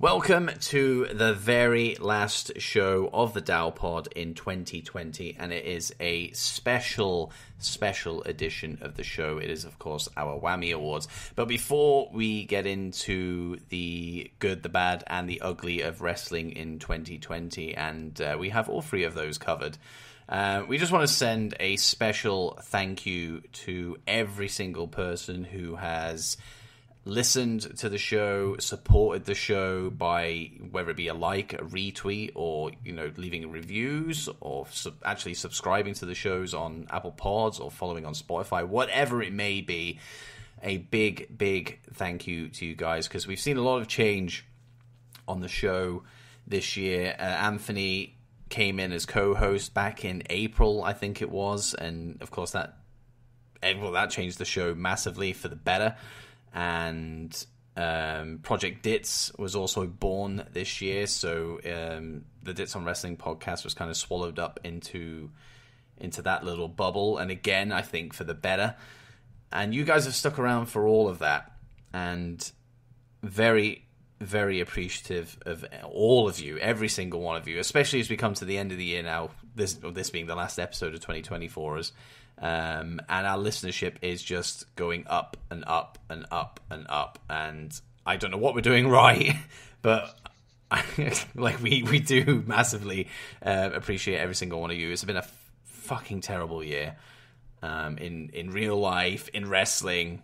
Welcome to the very last show of the Dow Pod in 2020, and it is a special, special edition of the show. It is, of course, our Whammy Awards. But before we get into the good, the bad, and the ugly of wrestling in 2020, and uh, we have all three of those covered. Uh, we just want to send a special thank you to every single person who has listened to the show, supported the show by whether it be a like, a retweet, or you know leaving reviews, or sub- actually subscribing to the shows on Apple Pods or following on Spotify, whatever it may be. A big, big thank you to you guys because we've seen a lot of change on the show this year. Uh, Anthony came in as co-host back in April, I think it was, and of course that well that changed the show massively for the better and um, Project Dits was also born this year. So um, the Dits on Wrestling podcast was kind of swallowed up into into that little bubble, and again, I think for the better. And you guys have stuck around for all of that, and very, very appreciative of all of you, every single one of you, especially as we come to the end of the year now. This this being the last episode of 2020 for us. Um, and our listenership is just going up and up and up and up. And I don't know what we're doing right, but like we we do massively uh, appreciate every single one of you. It's been a f- fucking terrible year um, in in real life, in wrestling.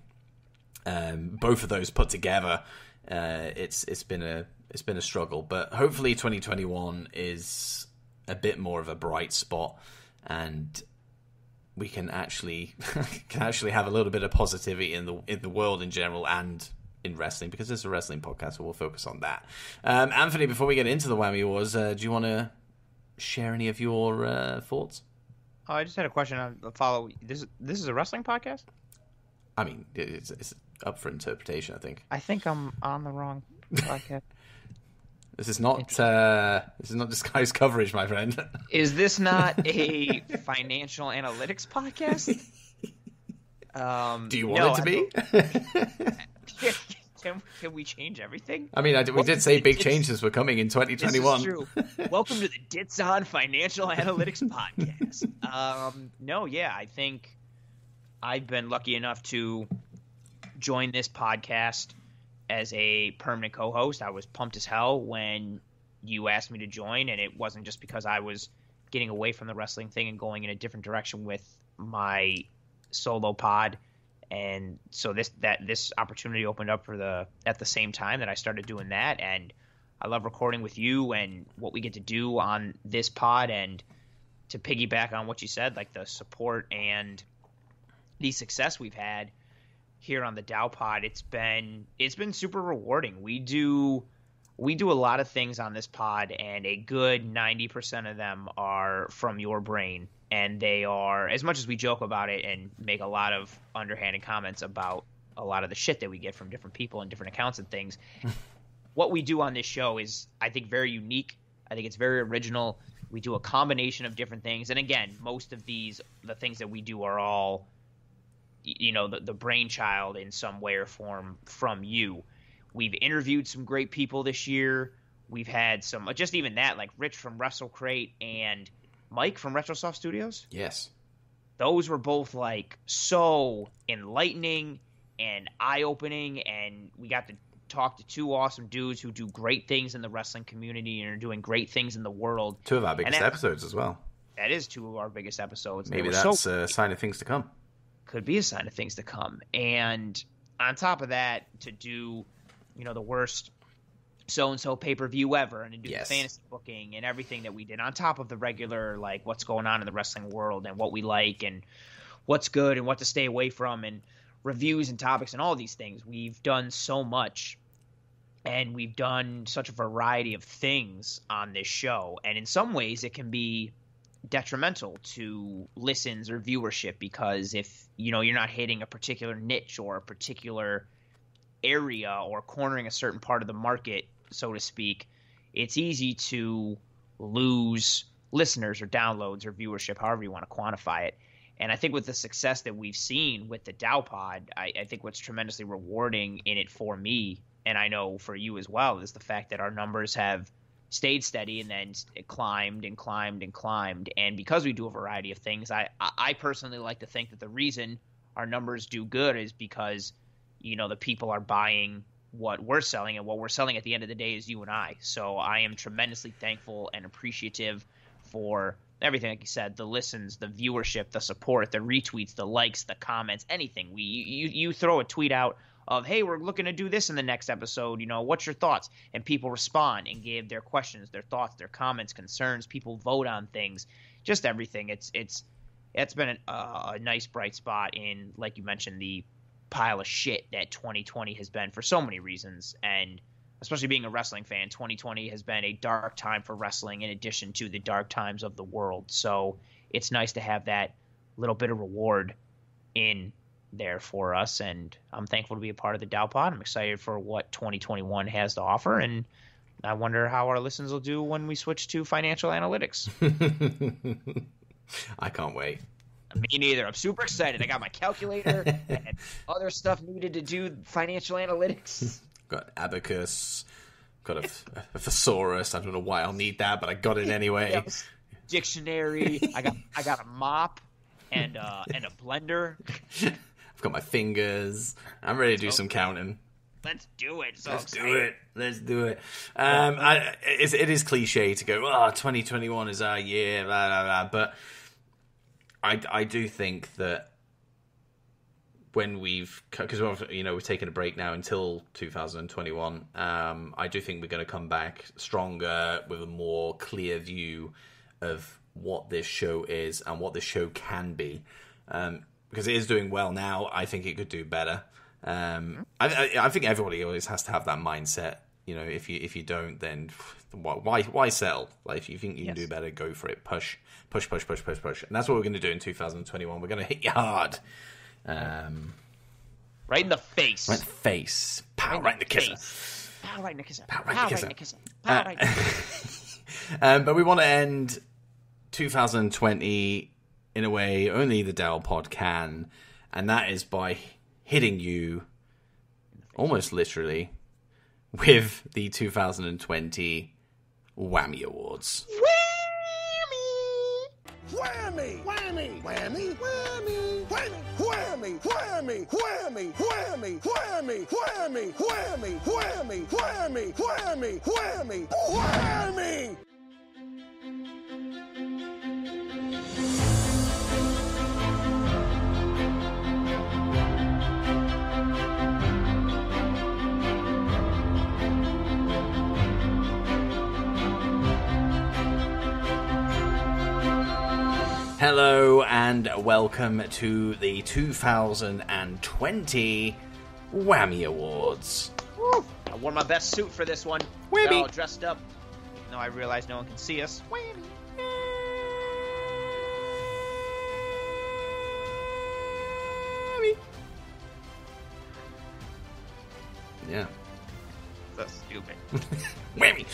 Um, both of those put together, uh, it's it's been a it's been a struggle. But hopefully, 2021 is a bit more of a bright spot, and we can actually can actually have a little bit of positivity in the in the world in general and in wrestling because it's a wrestling podcast, so we'll focus on that. Um, Anthony, before we get into the Whammy Wars, uh, do you want to share any of your uh, thoughts? Oh, I just had a question on the follow. This this is a wrestling podcast. I mean, it's, it's up for interpretation. I think. I think I'm on the wrong podcast. This is not uh, this is not disguised coverage, my friend. Is this not a financial analytics podcast? Um, Do you want no, it to be? can, can we change everything? I mean, I, we did say big changes were coming in 2021. This is true. Welcome to the Dits on Financial Analytics podcast. Um, no, yeah, I think I've been lucky enough to join this podcast as a permanent co-host. I was pumped as hell when you asked me to join, and it wasn't just because I was getting away from the wrestling thing and going in a different direction with my solo pod. And so this that this opportunity opened up for the at the same time that I started doing that, and I love recording with you and what we get to do on this pod, and to piggyback on what you said, like the support and the success we've had here on the Dow Pod, it's been it's been super rewarding. We do we do a lot of things on this pod, and a good ninety percent of them are from your brain, and they are as much as we joke about it and make a lot of underhanded comments about a lot of the shit that we get from different people and different accounts and things. what we do on this show is, I think, very unique. I think it's very original. We do a combination of different things, and again, most of these the things that we do are all you know the, the brainchild in some way or form from you we've interviewed some great people this year we've had some uh, just even that like rich from WrestleCrate and mike from retrosoft studios Yes. those were both like so enlightening and eye-opening and we got to talk to two awesome dudes who do great things in the wrestling community and are doing great things in the world Two of our biggest that- episodes as well. that is two of our biggest episodes Maybe were so that's a sign of things to come. Could be a sign of things to come. And on top of that, to do, you know, the worst so and so pay per view ever, and to do Yes. the fantasy booking and everything that we did on top of the regular, like what's going on in the wrestling world and what we like and what's good and what to stay away from and reviews and topics and all these things. We've done so much and we've done such a variety of things on this show. And in some ways, it can be detrimental to listens or viewership because if you know you're not hitting a particular niche or a particular area or cornering a certain part of the market so to speak it's easy to lose listeners or downloads or viewership however you want to quantify it. And i think with the success that we've seen with the dow pod I, I think what's tremendously rewarding in it for me and I know for you as well, is the fact that our numbers have stayed steady and then climbed and climbed and climbed. And because we do a variety of things, I I personally like to think that the reason our numbers do good is because you know the people are buying what we're selling and what we're selling at the end of the day is you and I. So I am tremendously thankful and appreciative for everything like you said the listens the viewership the support the retweets the likes the comments anything we you, you throw a tweet out of hey we're looking to do this in the next episode you know what's your thoughts? And people respond and give their questions their thoughts their comments concerns. People vote on things just everything. It's it's it's been a, a nice bright spot in like you mentioned the pile of shit that 2020 has been for so many reasons. And especially being a wrestling fan 2020 has been a dark time for wrestling in addition to the dark times of the world. So it's nice to have that little bit of reward in there for us, and I'm thankful to be a part of the Dow Pod. I'm excited for what 2021 has to offer, and I wonder how our listens will do when we switch to financial analytics. I can't wait. Me neither. I'm super excited. I got my calculator and other stuff needed to do financial analytics. got abacus, got a, a, thesaurus. I don't know why I'll need that, but I got it anyway. Dictionary. I got I got a mop and uh, and a blender. I've got my fingers. I'm ready to do some counting. Let's do it. So Let's do it. Let's do it. Um, I, it's, it is cliche to go, oh, 2021 is our year, blah, blah, blah. But I, I do think that when we've, because you know, we've taken a break now until 2021, um, I do think we're going to come back stronger with a more clear view of what this show is and what this show can be. Um, because it is doing well now. I think it could do better. Um, I, I, I, think everybody always has to have that mindset. You know, if you if you don't, then why why settle? Like if you think you can yes. do better, go for it. Push, push, push, push, push, push. And that's what we're going to do in 2021. We're going to hit you hard. Um, right in the face. Right in the face. Pow, right, right in the kisser. Pow, right in the kisser. Pow, right in the kisser. Pow, right in the kisser. um, but we want to end 2020 in a way only the Dow Pod can, and that is by hitting you almost literally with the 2020 Whammy Awards. Whammy! Whammy! Whammy! Whammy! Whammy! Whammy! Whammy! Whammy! Whammy! Whammy! Whammy! Whammy! Whammy! Whammy! Whammy! Whammy! Whammy! Whammy! Hello and welcome to the 2020 Whammy Awards. Woo. I wore my best suit for this one. Whammy. All dressed up. No, I realize no one can see us. Whammy. Whammy. Yeah. That's stupid. Whammy.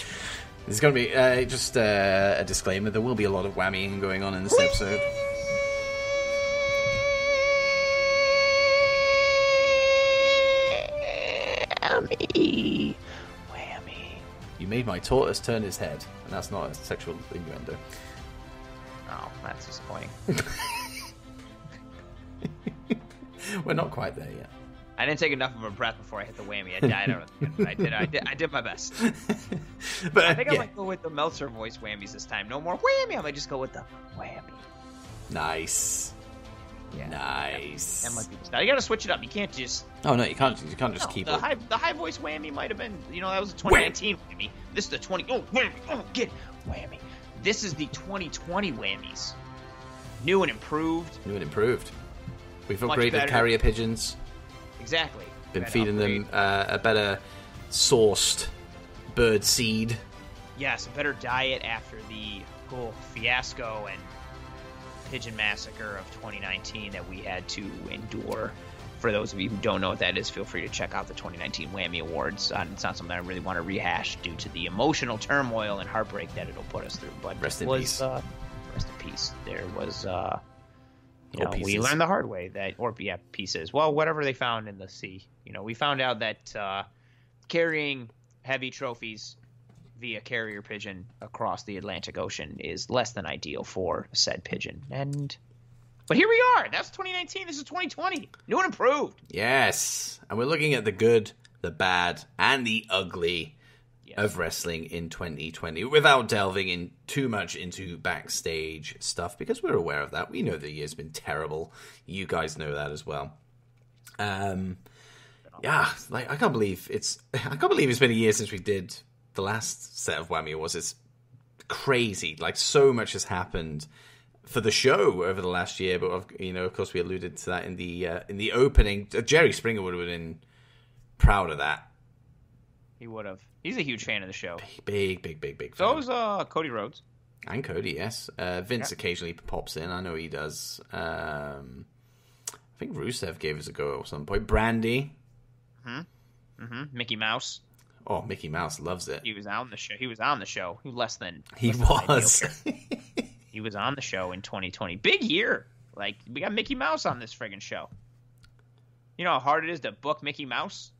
There's going to be uh, just uh, a disclaimer. There will be a lot of whammying going on in this episode. Whammy. Whammy. You made my tortoise turn his head, and that's not a sexual innuendo. Oh, that's disappointing. We're not quite there yet. I didn't take enough of a breath before I hit the whammy. I died out of the I did, I did. I did my best. but I think yeah. I might go with the Meltzer voice whammies this time. No more whammy. I might just go with the whammy. Nice. Yeah. Nice. That might be. Now you got to switch it up. You can't just. Oh no, you can't. You can't just no, keep the it. high. The high voice whammy might have been. You know, that was a 2019 whammy. This is the 20. Oh whammy. Oh get whammy. This is the 2020 whammies. New and improved. New and improved. We've upgraded carrier pigeons. Exactly. Been Red feeding them uh, a better sourced bird seed. Yes, a better diet after the whole fiasco and pigeon massacre of 2019 that we had to endure. For those of you who don't know what that is, feel free to check out the 2019 Whammy Awards. Uh, it's not something I really want to rehash due to the emotional turmoil and heartbreak that it'll put us through. But Rest in was, peace. Uh, rest in peace. There was, uh, you know, we learned the hard way that, or yeah, pieces. Well, whatever they found in the sea. You know, we found out that uh, carrying heavy trophies via carrier pigeon across the Atlantic Ocean is less than ideal for said pigeon. And but here we are. That's 2019. This is 2020. New and improved. Yes. And we're looking at the good, the bad, and the ugly. Of wrestling in 2020 without delving in too much into backstage stuff because we're aware of that. We know the year's been terrible. You guys know that as well. Um yeah, like I can't believe it's I can't believe it's been a year since we did the last set of Whammy Awards. It's crazy. Like so much has happened for the show over the last year, but you know, of course, we alluded to that in the uh, in the opening. Uh, Jerry Springer would have been proud of that. He would have. He's a huge fan of the show. Big, big, big, big. So fan. is uh, Cody Rhodes. and Cody, yes. Uh, Vince occasionally pops in. I know he does. Um, I think Rusev gave us a go at some point. Brandy, hmm Mickey Mouse. oh Mickey Mouse loves it. He was on the show. He was on the show. He less than He less was. ideal. He was on the show in 2020. Big year. Like we got Mickey Mouse on this friggin' show. You know how hard it is to book Mickey Mouse.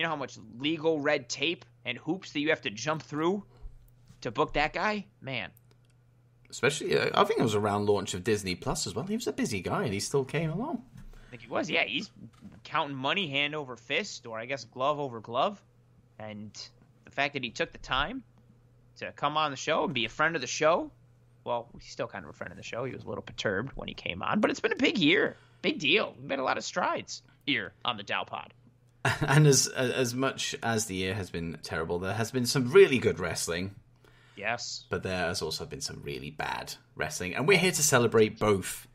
You know how much legal red tape and hoops that you have to jump through to book that guy. Man, Especially, uh, I think it was around launch of Disney Plus as well. He was a busy guy, and he still came along. I think he was. Yeah, he's counting money hand over fist, or I guess glove over glove. And the fact that he took the time to come on the show and be a friend of the show. Well, he's still kind of a friend of the show. He was a little perturbed when he came on, but it's been a big year, big deal. We've made a lot of strides here on the Dow Pod. And as as much as the year has been terrible, there has been some really good wrestling, Yes, but there has also been some really bad wrestling, and we're here to celebrate both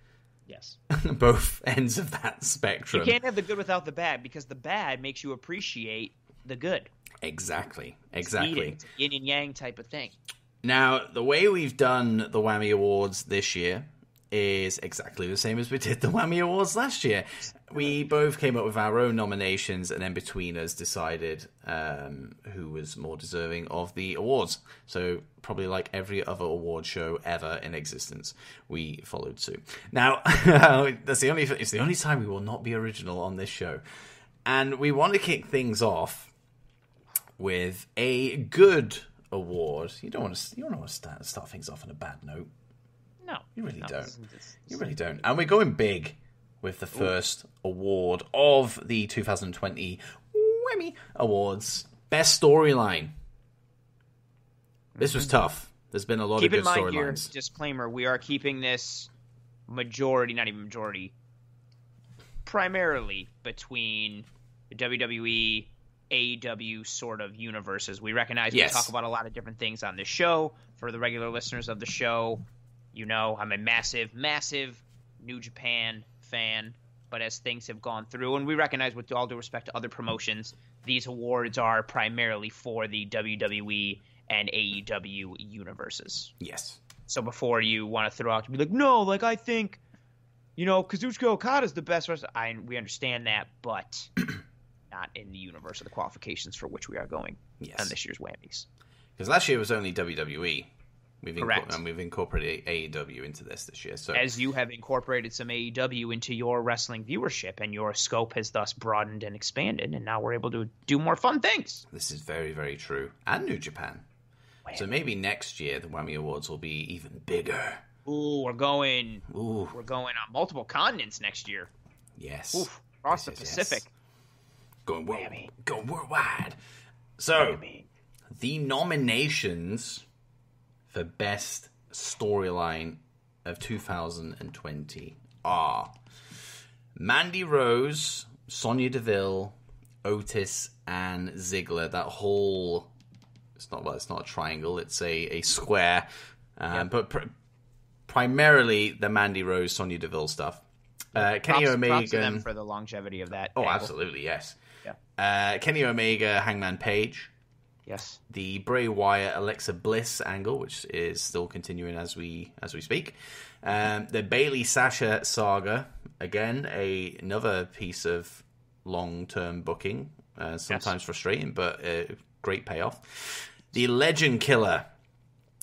yes. both ends of that spectrum. You can't have the good without the bad because the bad makes you appreciate the good. Exactly, exactly. It's yin and yang type of thing. Now, the way we've done the Whammy Awards this year is exactly the same as we did the Whammy Awards last year. We both came up with our own nominations, and then between us decided um, who was more deserving of the awards. So, probably like every other award show ever in existence, we followed suit. Now, that's the only it's the only time we will not be original on this show, and we want to kick things off with a good award. You don't want to. You don't want to start, start things off on a bad note. No, You really no, don't. is- this- You really don't. And we're going big with the first award of the 2020 Whammy Awards Best Storyline. This was mm-hmm. tough. There's been a lot keep of in good mind here storylines. disclaimer we are keeping this majority not even majority primarily between the wwe aew sort of universes we recognize Yes. we talk about a lot of different things on this show for the regular listeners of the show you know i'm a massive massive new japan fan but as things have gone through and we recognize with all due respect to other promotions these awards are primarily for the wwe and aew universes Yes. so before you want to throw out to be like, no, like I think, you know, Kazuchika Okada's the best wrestler. I we understand that, but not in the universe of the qualifications for which we are going Yes. on this year's whammies. Because last year was only WWE. We've Correct. and we've incorporated AEW into this this year. So As you have incorporated some AEW into your wrestling viewership, and your scope has thus broadened and expanded, and now we're able to do more fun things. this is very, very true. And New Japan. So maybe next year the Whammy Awards will be even bigger. Ooh, we're going, Ooh, we're going on multiple continents next year. yes. Oof, across Yes, the yes, yes. Pacific. Going world, Whammy. going worldwide. So Whammy. the nominations for best storyline of 2020 are Mandy Rose, Sonya Deville, Otis, and Ziggler. That whole it's not well, it's not a triangle, it's a, a square. Um, But pr- primarily the Mandy Rose, Sonya Deville stuff. Uh, Kenny Props, Omega. props them for the longevity of that. oh, angle. absolutely, yes. Yeah. Uh, Kenny Omega, Hangman Page, Yes. the Bray Wyatt Alexa Bliss angle, which is still continuing as we as we speak. Um, the Bayley Sasha saga, again, a, another piece of long term booking, uh, sometimes frustrating, but uh, great payoff. The Legend Killer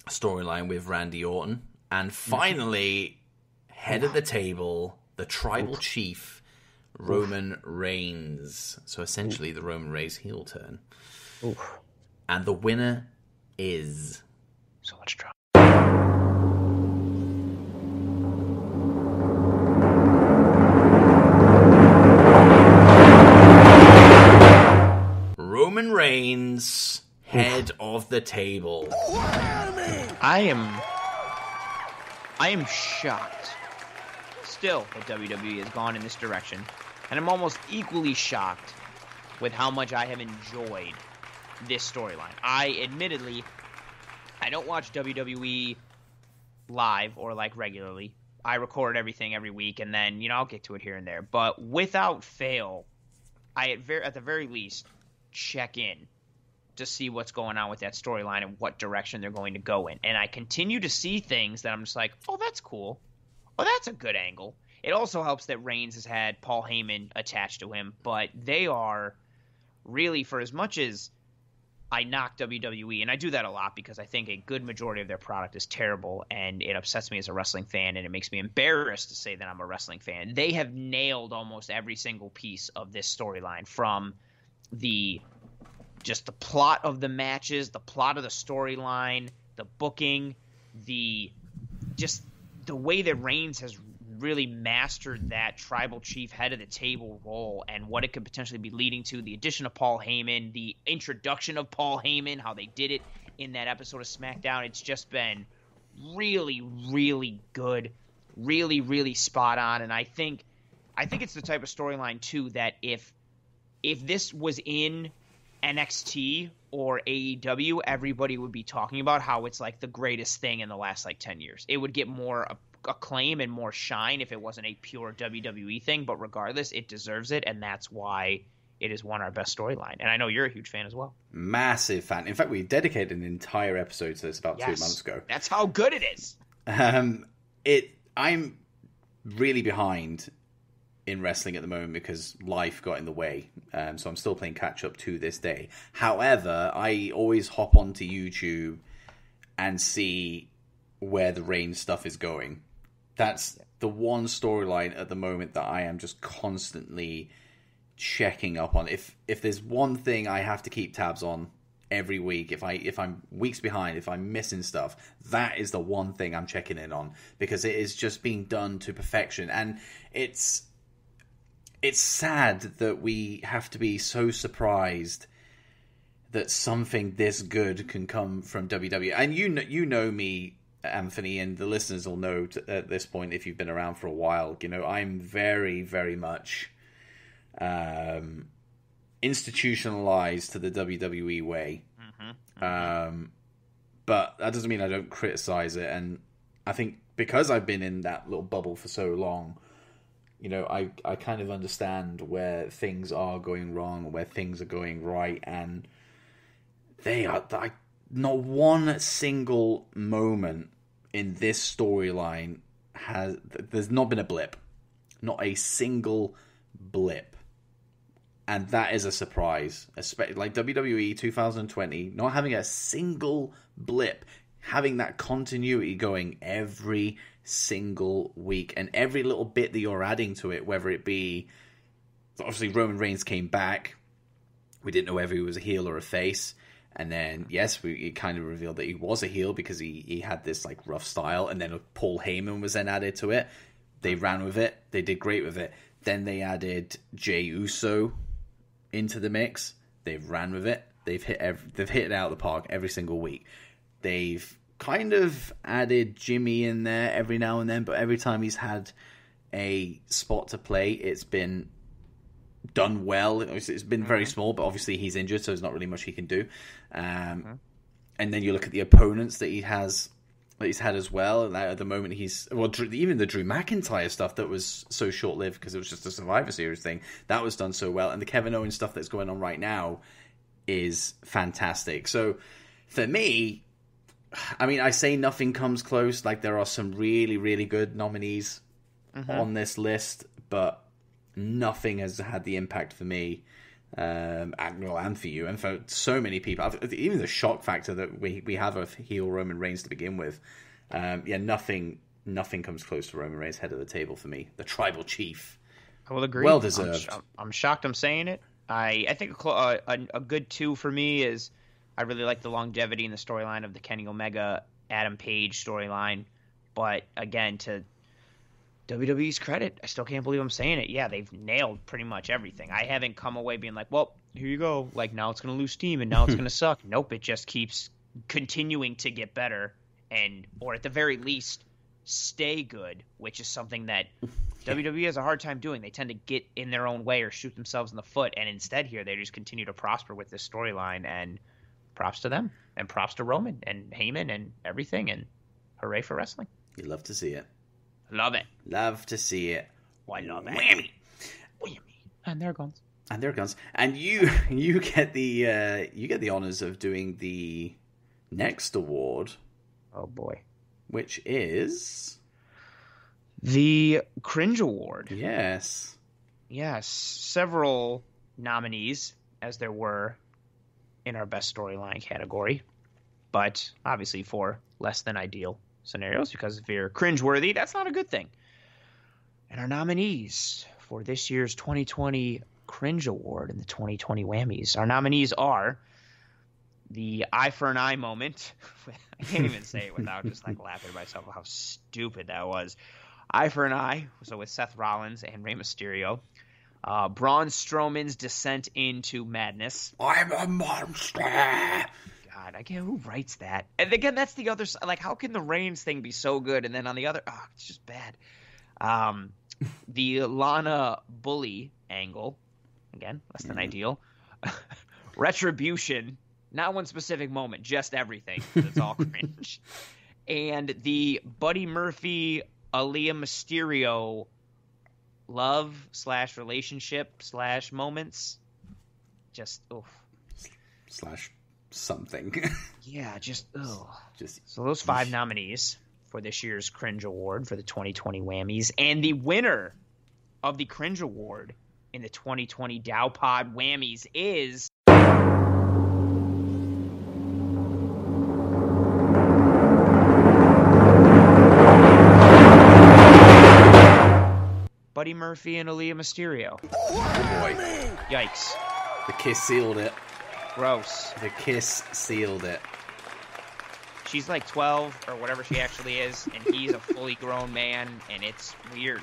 storyline with Randy Orton, and finally, head of the table, the Tribal Chief, Roman Reigns. So essentially, the Roman Reigns heel turn. Oof. And the winner is. So much drama. Roman Reigns, head of the table. I am. I am shocked. Still, that WWE has gone in this direction, and I'm almost equally shocked with how much I have enjoyed this storyline. I admittedly, I don't watch WWE live or like regularly. I record everything every week, and then you know I'll get to it here and there. But without fail, I at very at the very least check in to see what's going on with that storyline and what direction they're going to go in. And I continue to see things that I'm just like, oh, that's cool. Oh, that's a good angle. It also helps that Reigns has had Paul Heyman attached to him, but they are really, for as much as I knock WWE, and I do that a lot because I think a good majority of their product is terrible and it upsets me as a wrestling fan and it makes me embarrassed to say that I'm a wrestling fan. They have nailed almost every single piece of this storyline from the just the plot of the matches, the plot of the storyline, the booking, the just the way that Reigns has really mastered that tribal chief head of the table role and what it could potentially be leading to. The addition of Paul Heyman, the introduction of Paul Heyman, how they did it in that episode of SmackDown. It's just been really, really good, really, really spot on. And I think, I think it's the type of storyline too that if if this was in NXT or AEW, everybody would be talking about how it's like the greatest thing in the last like 10 years. It would get more acclaim and more shine if it wasn't a pure WWE thing, but regardless, it deserves it and that's why it is one of our best storyline. And I know you're a huge fan as well. Massive fan. In fact, we dedicated an entire episode to this about Yes. two months ago. That's how good it is. Um, it. I'm really behind in wrestling at the moment because life got in the way. Um, so I'm still playing catch up to this day. However, I always hop onto YouTube and see where the rain stuff is going. That's the one storyline at the moment that I am just constantly checking up on. If if there's one thing I have to keep tabs on every week, if I if I'm weeks behind, if I'm missing stuff, that is the one thing I'm checking in on because it is just being done to perfection, and it's it's sad that we have to be so surprised that something this good can come from WWE. And you know, you know me, Anthony, and the listeners will know t- at this point if you've been around for a while. You know, I'm very, very much um, institutionalized to the WWE way. Um, but that doesn't mean I don't criticize it. And I think because I've been in that little bubble for so long, you know, I, I kind of understand where things are going wrong, where things are going right, and they are like not one single moment in this storyline has there's not been a blip, not a single blip, and that is a surprise. Espe- Like WWE 2020, not having a single blip, having that continuity going every single week, and every little bit that you're adding to it, whether it be obviously Roman Reigns came back, we didn't know whether he was a heel or a face. And then, yes, we it kind of revealed that he was a heel because he, he had this like rough style. And then Paul Heyman was then added to it. They ran with it. They did great with it. Then they added Jey Uso into the mix. They've ran with it. They've hit ev- they've hit it out of the park every single week. They've kind of added Jimmy in there every now and then, but every time he's had a spot to play, it's been done well. It's it's been very mm-hmm. small, but obviously he's injured, so there's not really much he can do. Um, mm-hmm. And then you look at the opponents that he has that he's had as well. And at the moment, he's well, even the Drew McIntyre stuff that was so short lived because it was just a Survivor Series thing that was done so well, and the Kevin Owens stuff that's going on right now is fantastic. So for me, I mean, I say nothing comes close. Like there are some really, really good nominees mm-hmm. on this list, but nothing has had the impact for me. Um, and, well, and for you, and for so many people, I've- even the shock factor that we we have of heel Roman Reigns to begin with. Um, yeah, nothing, nothing comes close to Roman Reigns head of the table for me. The tribal chief, I will agree. Well I'm deserved. sh- I'm, shocked I'm saying it. I I think a, uh, a, a good two for me is I really like the longevity and the storyline of the Kenny Omega Adam Page storyline, but again to WWE's credit, I still can't believe I'm saying it. Yeah, they've nailed pretty much everything. I haven't come away being like, well, here you go. Like now it's gonna lose steam and now it's gonna suck. Nope, it just keeps continuing to get better and or at the very least stay good, which is something that WWE has a hard time doing. They tend to get in their own way or shoot themselves in the foot, and instead here they just continue to prosper with this storyline. And props to them, and props to Roman and Heyman and everything, and hooray for wrestling! You love to see it. Love it. Love to see it. Why love it? Whammy. Whammy. And there it goes. And there it goes. And you you get the uh, you get the honors of doing the next award, Oh boy. which is The Cringe Award. yes, Yes, several nominees, as there were in our best storyline category, but obviously for less than ideal scenarios, because if you're cringeworthy, that's not a good thing. And our nominees for this year's 2020 Cringe Award and the 2020 Whammies, our nominees are the eye for an eye moment. I can't even say it without just like laughing at myself how stupid that was. Eye for an eye, so with Seth Rollins and Rey Mysterio. Uh, Braun Strowman's descent into madness. I'm a monster. God, I can't. Who writes that? And again, that's the other side. Like, how can the Reigns thing be so good, and then on the other, oh, it's just bad. Um, the Lana Bully angle, again, less than ideal. Retribution, not one specific moment, just everything. It's all cringe. And the Buddy Murphy, Aalyah Mysterio love slash relationship slash moments. Just, oof. Slash something. Yeah, just, oh, Just So those five nominees for this year's Cringe Award for the 2020 Whammies, and the winner of the Cringe Award in the 2020 Dow Pod Whammies is. Buddy Murphy and Aalyah Mysterio. Oh, Whammy! Yikes. the kiss sealed it. Gross. The kiss sealed it. She's like 12 or whatever she actually is, and he's a fully grown man, and it's weird.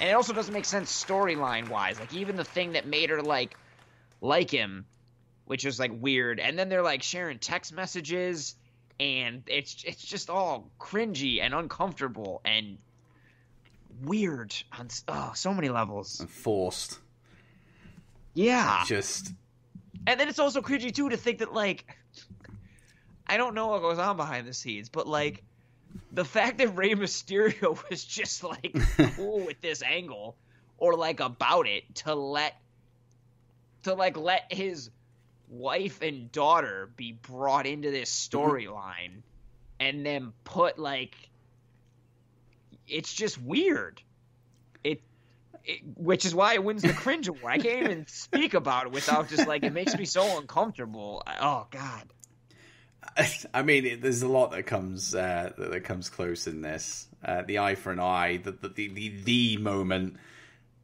And it also doesn't make sense storyline wise. Like even the thing that made her like like him, which was like weird, and then they're like sharing text messages, and it's it's just all cringy and uncomfortable and weird on oh so many levels. And forced. Yeah, Just and then it's also cringy too to think that like I don't know what goes on behind the scenes, but like the fact that Rey Mysterio was just like cool with this angle or like about it to let to like let his wife and daughter be brought into this mm-hmm. storyline and then put like it's just weird. It which is why it wins the cringe award. I can't even speak about it without just like it makes me so uncomfortable. Oh God. I mean, it, there's a lot that comes uh, that, that comes close in this. Uh, the eye for an eye, the the, the the the moment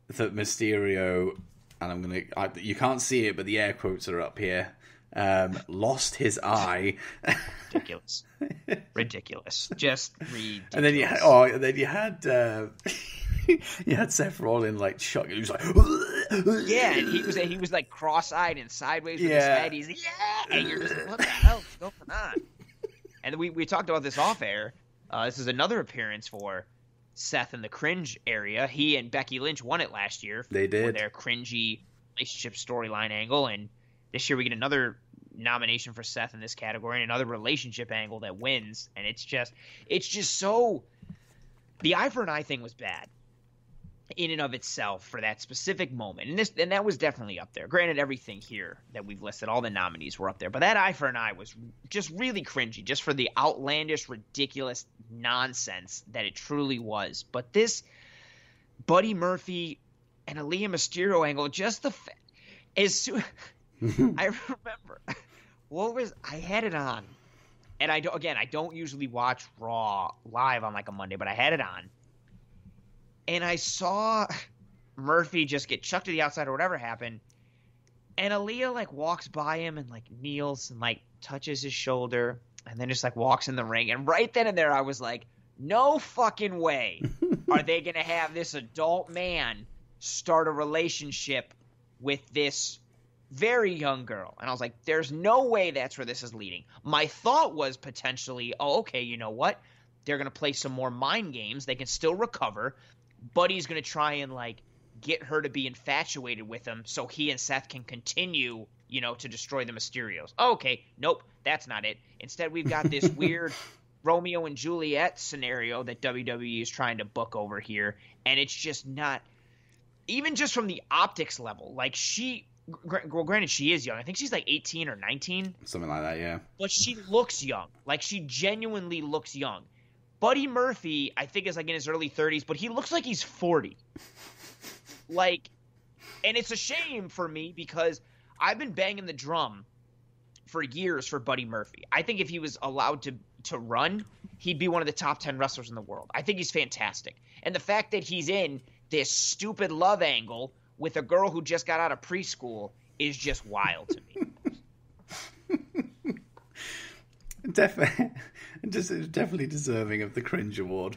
that Mysterio, and I'm gonna, I, you can't see it, but the air quotes are up here. Um, lost his eye, Ridiculous. Ridiculous. Just ridiculous. and then you had, oh, and then you had uh, you had Seth Rollins like shock. He was like, Yeah, and he was he was like cross-eyed and sideways with his head. He's yeah, and you're just like, what the hell is going on? And we we talked about this off air. Uh, this is another appearance for Seth in the cringe area. He and Becky Lynch won it last year. They for did. their cringy relationship storyline angle, and this year we get another nomination for Seth in this category and another relationship angle that wins. And it's just it's just so the eye for an eye thing was bad in and of itself for that specific moment. And this and that was definitely up there. Granted, everything here that we've listed, all the nominees were up there. But that eye for an eye was just really cringy, just for the outlandish, ridiculous nonsense that it truly was. But this Buddy Murphy and Aalyah Mysterio angle, just the fa- as soon I remember what was I had it on. And I don't again, I don't usually watch Raw live on like a Monday, but I had it on and I saw Murphy just get chucked to the outside or whatever happened. And Aalyah like walks by him and like kneels and like touches his shoulder and then just like walks in the ring. And right then and there, I was like, no fucking way are they going to have this adult man start a relationship with this very young girl. And I was like, there's no way that's where this is leading. My thought was potentially, oh, okay, you know what? They're going to play some more mind games. They can still recover. Buddy's going to try and like get her to be infatuated with him so he and Seth can continue, you know, to destroy the Mysterios. okay, nope, that's not it. Instead, we've got this weird Romeo and Juliet scenario that WWE is trying to book over here, and it's just not even just from the optics level. Like she well, granted, she is young. I think she's like 18 or 19. Something like that, yeah. But she looks young. Like she genuinely looks young. Buddy Murphy, I think, is like in his early 30s, but he looks like he's 40. Like, and it's a shame for me because I've been banging the drum for years for Buddy Murphy. I think if he was allowed to to run, he'd be one of the top 10 wrestlers in the world. I think he's fantastic. And the fact that he's in this stupid love angle with a girl who just got out of preschool is just wild to me. definitely, definitely deserving of the cringe award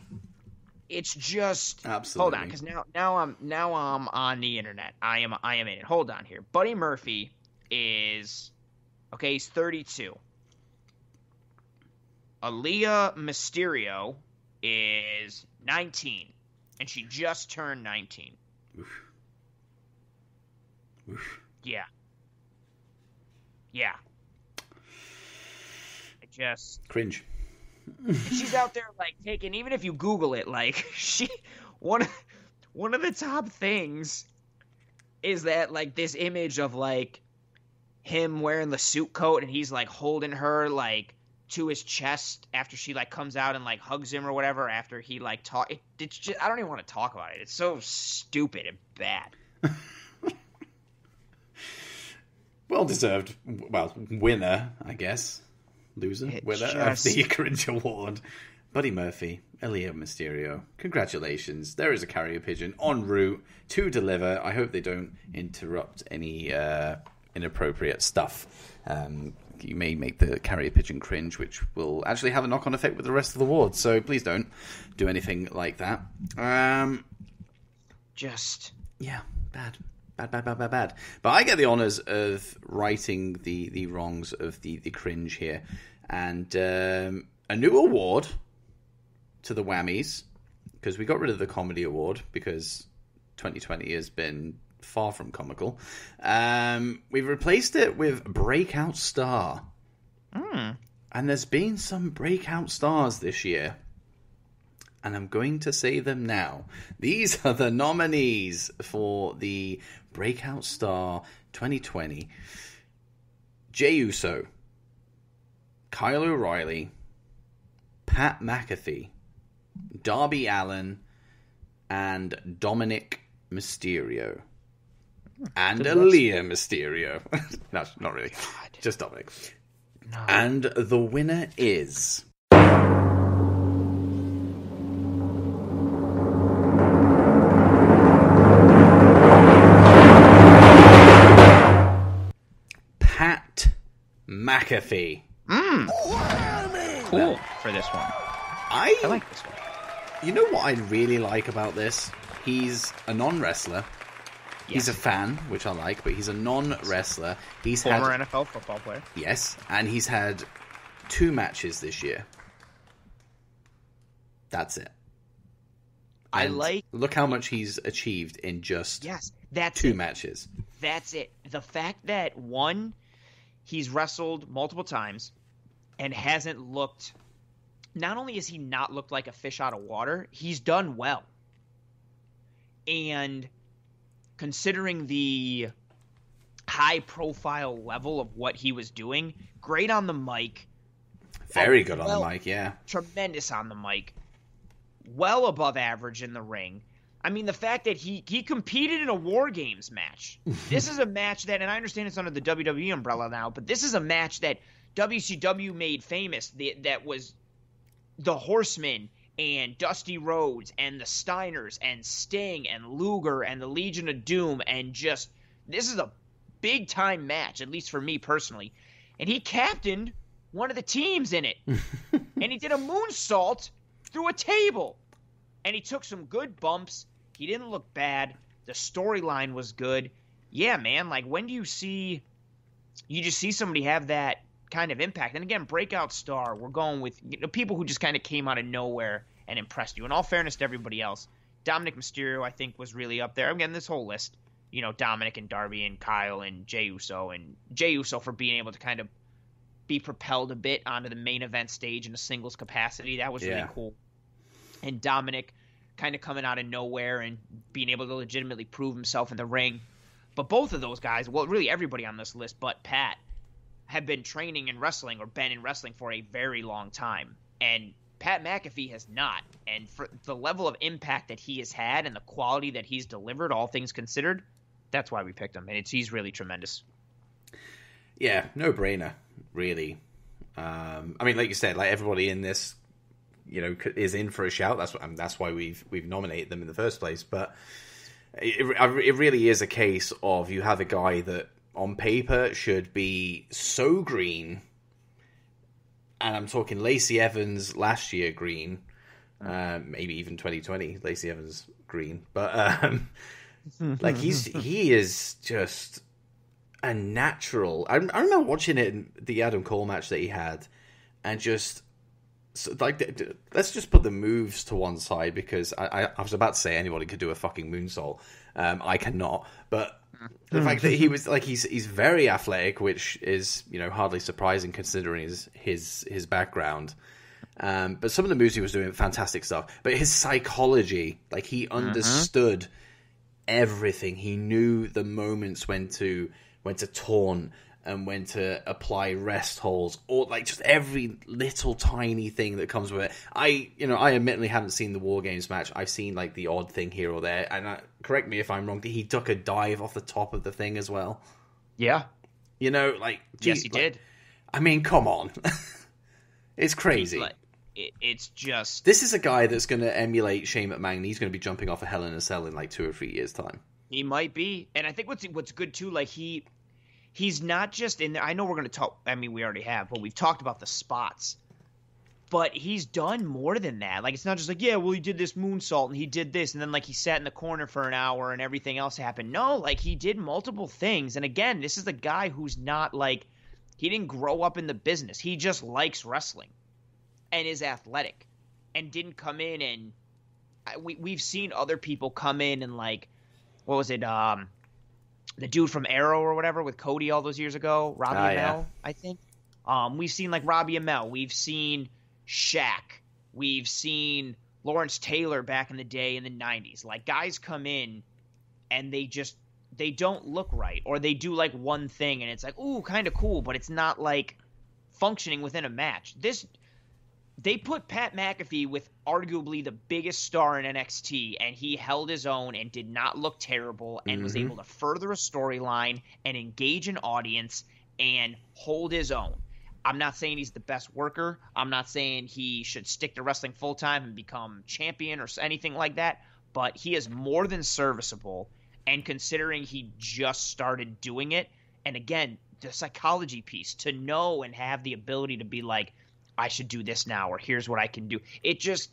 it's just absolutely. Hold on, because now now I'm now I'm on the internet. I am I am in it. Hold on here. Buddy Murphy is okay. He's 32. Aalyah Mysterio is 19, and she just turned 19. Oof. Oof. Yeah. Yeah. I just cringe she's out there like taking even if you google it like she one one of the top things is that like this image of like him wearing the suit coat and he's like holding her like to his chest after she like comes out and like hugs him or whatever after he like talk it, it's just I don't even want to talk about it. It's so stupid and bad. well deserved well winner, I guess loser, it winner just... of the Cringe Award. Buddy Murphy, Aalyah Mysterio. Congratulations. There is a carrier pigeon en route to deliver. I hope they don't interrupt any uh, inappropriate stuff. Um, you may make the carrier pigeon cringe, which will actually have a knock on effect with the rest of the ward. So please don't do anything like that. Um, Just. Yeah, bad bad, bad, bad, bad, bad. But I get the honors of righting the the wrongs of the the cringe here, and um, a new award to the whammies because we got rid of the comedy award because 2020 has been far from comical. Um, we've replaced it with breakout star, mm. and there's been some breakout stars this year and I'm going to say them now. These are the nominees for the Breakout Star 2020 Jey Uso, Kyle O'Reilly, Pat McAfee, Darby Allin, and Dominik Mysterio. And Aalyah Mysterio. no, not really. God. Just Dominic. No. And the winner is. McAfee. Mm. Cool for this one. I, I like this one. You know what I really like about this? He's a non wrestler. Yes. He's a fan, which I like, but he's a non wrestler. He's former had, NFL football player. Yes, and he's had two matches this year. That's it. And I like. Look how much he's achieved in just yes, that's two it. matches. That's it. The fact that one he's wrestled multiple times and hasn't looked not only has he not looked like a fish out of water, he's done well. And considering the high profile level of what he was doing, great on the mic. Very good well, on the mic, yeah. Tremendous on the mic. Well above average in the ring. I mean, the fact that he he competed in a War Games match. this is a match that, and I understand it's under the WWE umbrella now, but this is a match that WCW made famous. That, that was the Horsemen and Dusty Rhodes and the Steiners and Sting and Luger and the Legion of Doom and just this is a big time match, at least for me personally. And he captained one of the teams in it. and he did a moonsault through a table. And he took some good bumps. He didn't look bad. The storyline was good. Yeah, man, like when do you see you just see somebody have that kind of impact? And again, breakout star, we're going with you know, people who just kind of came out of nowhere and impressed you. In all fairness to everybody else, Dominik Mysterio, I think, was really up there. Again, this whole list, you know, Dominik and Darby and Kyle and Jey Uso and Jey Uso for being able to kind of be propelled a bit onto the main event stage in a singles capacity. That was Yeah. really cool. And Dominik kind of coming out of nowhere and being able to legitimately prove himself in the ring. But both of those guys, well, really everybody on this list but Pat, have been training in wrestling or been in wrestling for a very long time. And Pat McAfee has not. And for the level of impact that he has had and the quality that he's delivered, all things considered, that's why we picked him. And it's he's really tremendous. Yeah, no brainer, really. Um, I mean, like you said, like everybody in this, you know, is in for a shout. That's what, I mean, that's why we've we've nominated them in the first place. But it, it really is a case of you have a guy that on paper should be so green, and I'm talking Lacey Evans last year green, um, maybe even 2020 Lacey Evans green, but um, like he's he is just a natural. I, I remember watching it in the Adam Cole match that he had, and just so, like let's just put the moves to one side because I, I, I was about to say anybody could do a fucking moonsault. Um, I cannot, but the fact that he was like he's he's very athletic, which is you know hardly surprising considering his his his background. Um, but some of the moves he was doing, fantastic stuff. But his psychology, like he understood everything. He knew the moments when to when to taunt and when to apply rest holes or like just every little tiny thing that comes with it. I, you know, I admittedly haven't seen the War Games match. I've seen like the odd thing here or there, and uh, correct me if I'm wrong. He took a dive off the top of the thing as well. Yeah. You know, like Yes, he like- did. I mean, come on, it's crazy. Like, it, it's just this is a guy that's going to emulate Shane McMahon. He's going to be jumping off a Hell in a Cell in like two or three years' time. He might be, and I think what's what's good too, like he he's not just in there. I know we're going to talk. I mean, we already have, but we've talked about the spots. But he's done more than that. Like it's not just like, yeah, well, he did this moonsault and he did this, and then like he sat in the corner for an hour and everything else happened. No, like he did multiple things. And again, this is a guy who's not like he didn't grow up in the business. He just likes wrestling and is athletic, and didn't come in and we we've seen other people come in and like what was it um the dude from Arrow or whatever with Cody all those years ago, Robbie Ah, Amell, yeah. I think. Um, we've seen like Robbie Amell, we've seen Shaq, we've seen Lawrence Taylor back in the day in the '90s. Like guys come in and they just they don't look right, or they do like one thing and it's like ooh kind of cool, but it's not like functioning within a match. This they put Pat McAfee with arguably the biggest star in NXT, and he held his own and did not look terrible and was Mhm. able to further a storyline and engage an audience and hold his own. I'm not saying he's the best worker. I'm not saying he should stick to wrestling full time and become champion or anything like that, but he is more than serviceable. And considering he just started doing it, and again, the psychology piece to know and have the ability to be like, I should do this now, or here's what I can do. It just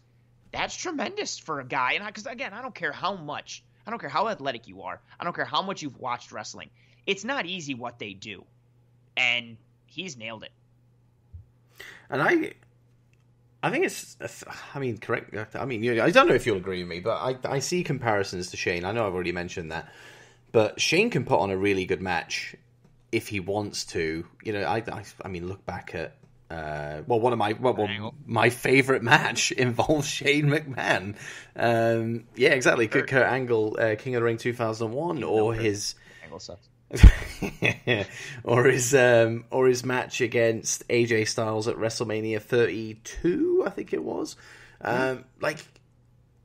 that's tremendous for a guy. And because again, I don't care how much, I don't care how athletic you are, I don't care how much you've watched wrestling. It's not easy what they do, and he's nailed it. And I, I think it's. I mean, correct. I mean, I don't know if you'll agree with me, but I I see comparisons to Shane. I know I've already mentioned that, but Shane can put on a really good match if he wants to. You know, I I, I mean, look back at. Uh, well, one of my well, well, my favorite match involves Shane McMahon. Um, yeah, exactly. Kurt, Kurt Angle, uh, King of the Ring 2001, or his Angle sucks. or his um, or his match against AJ Styles at WrestleMania 32, I think it was. Um, like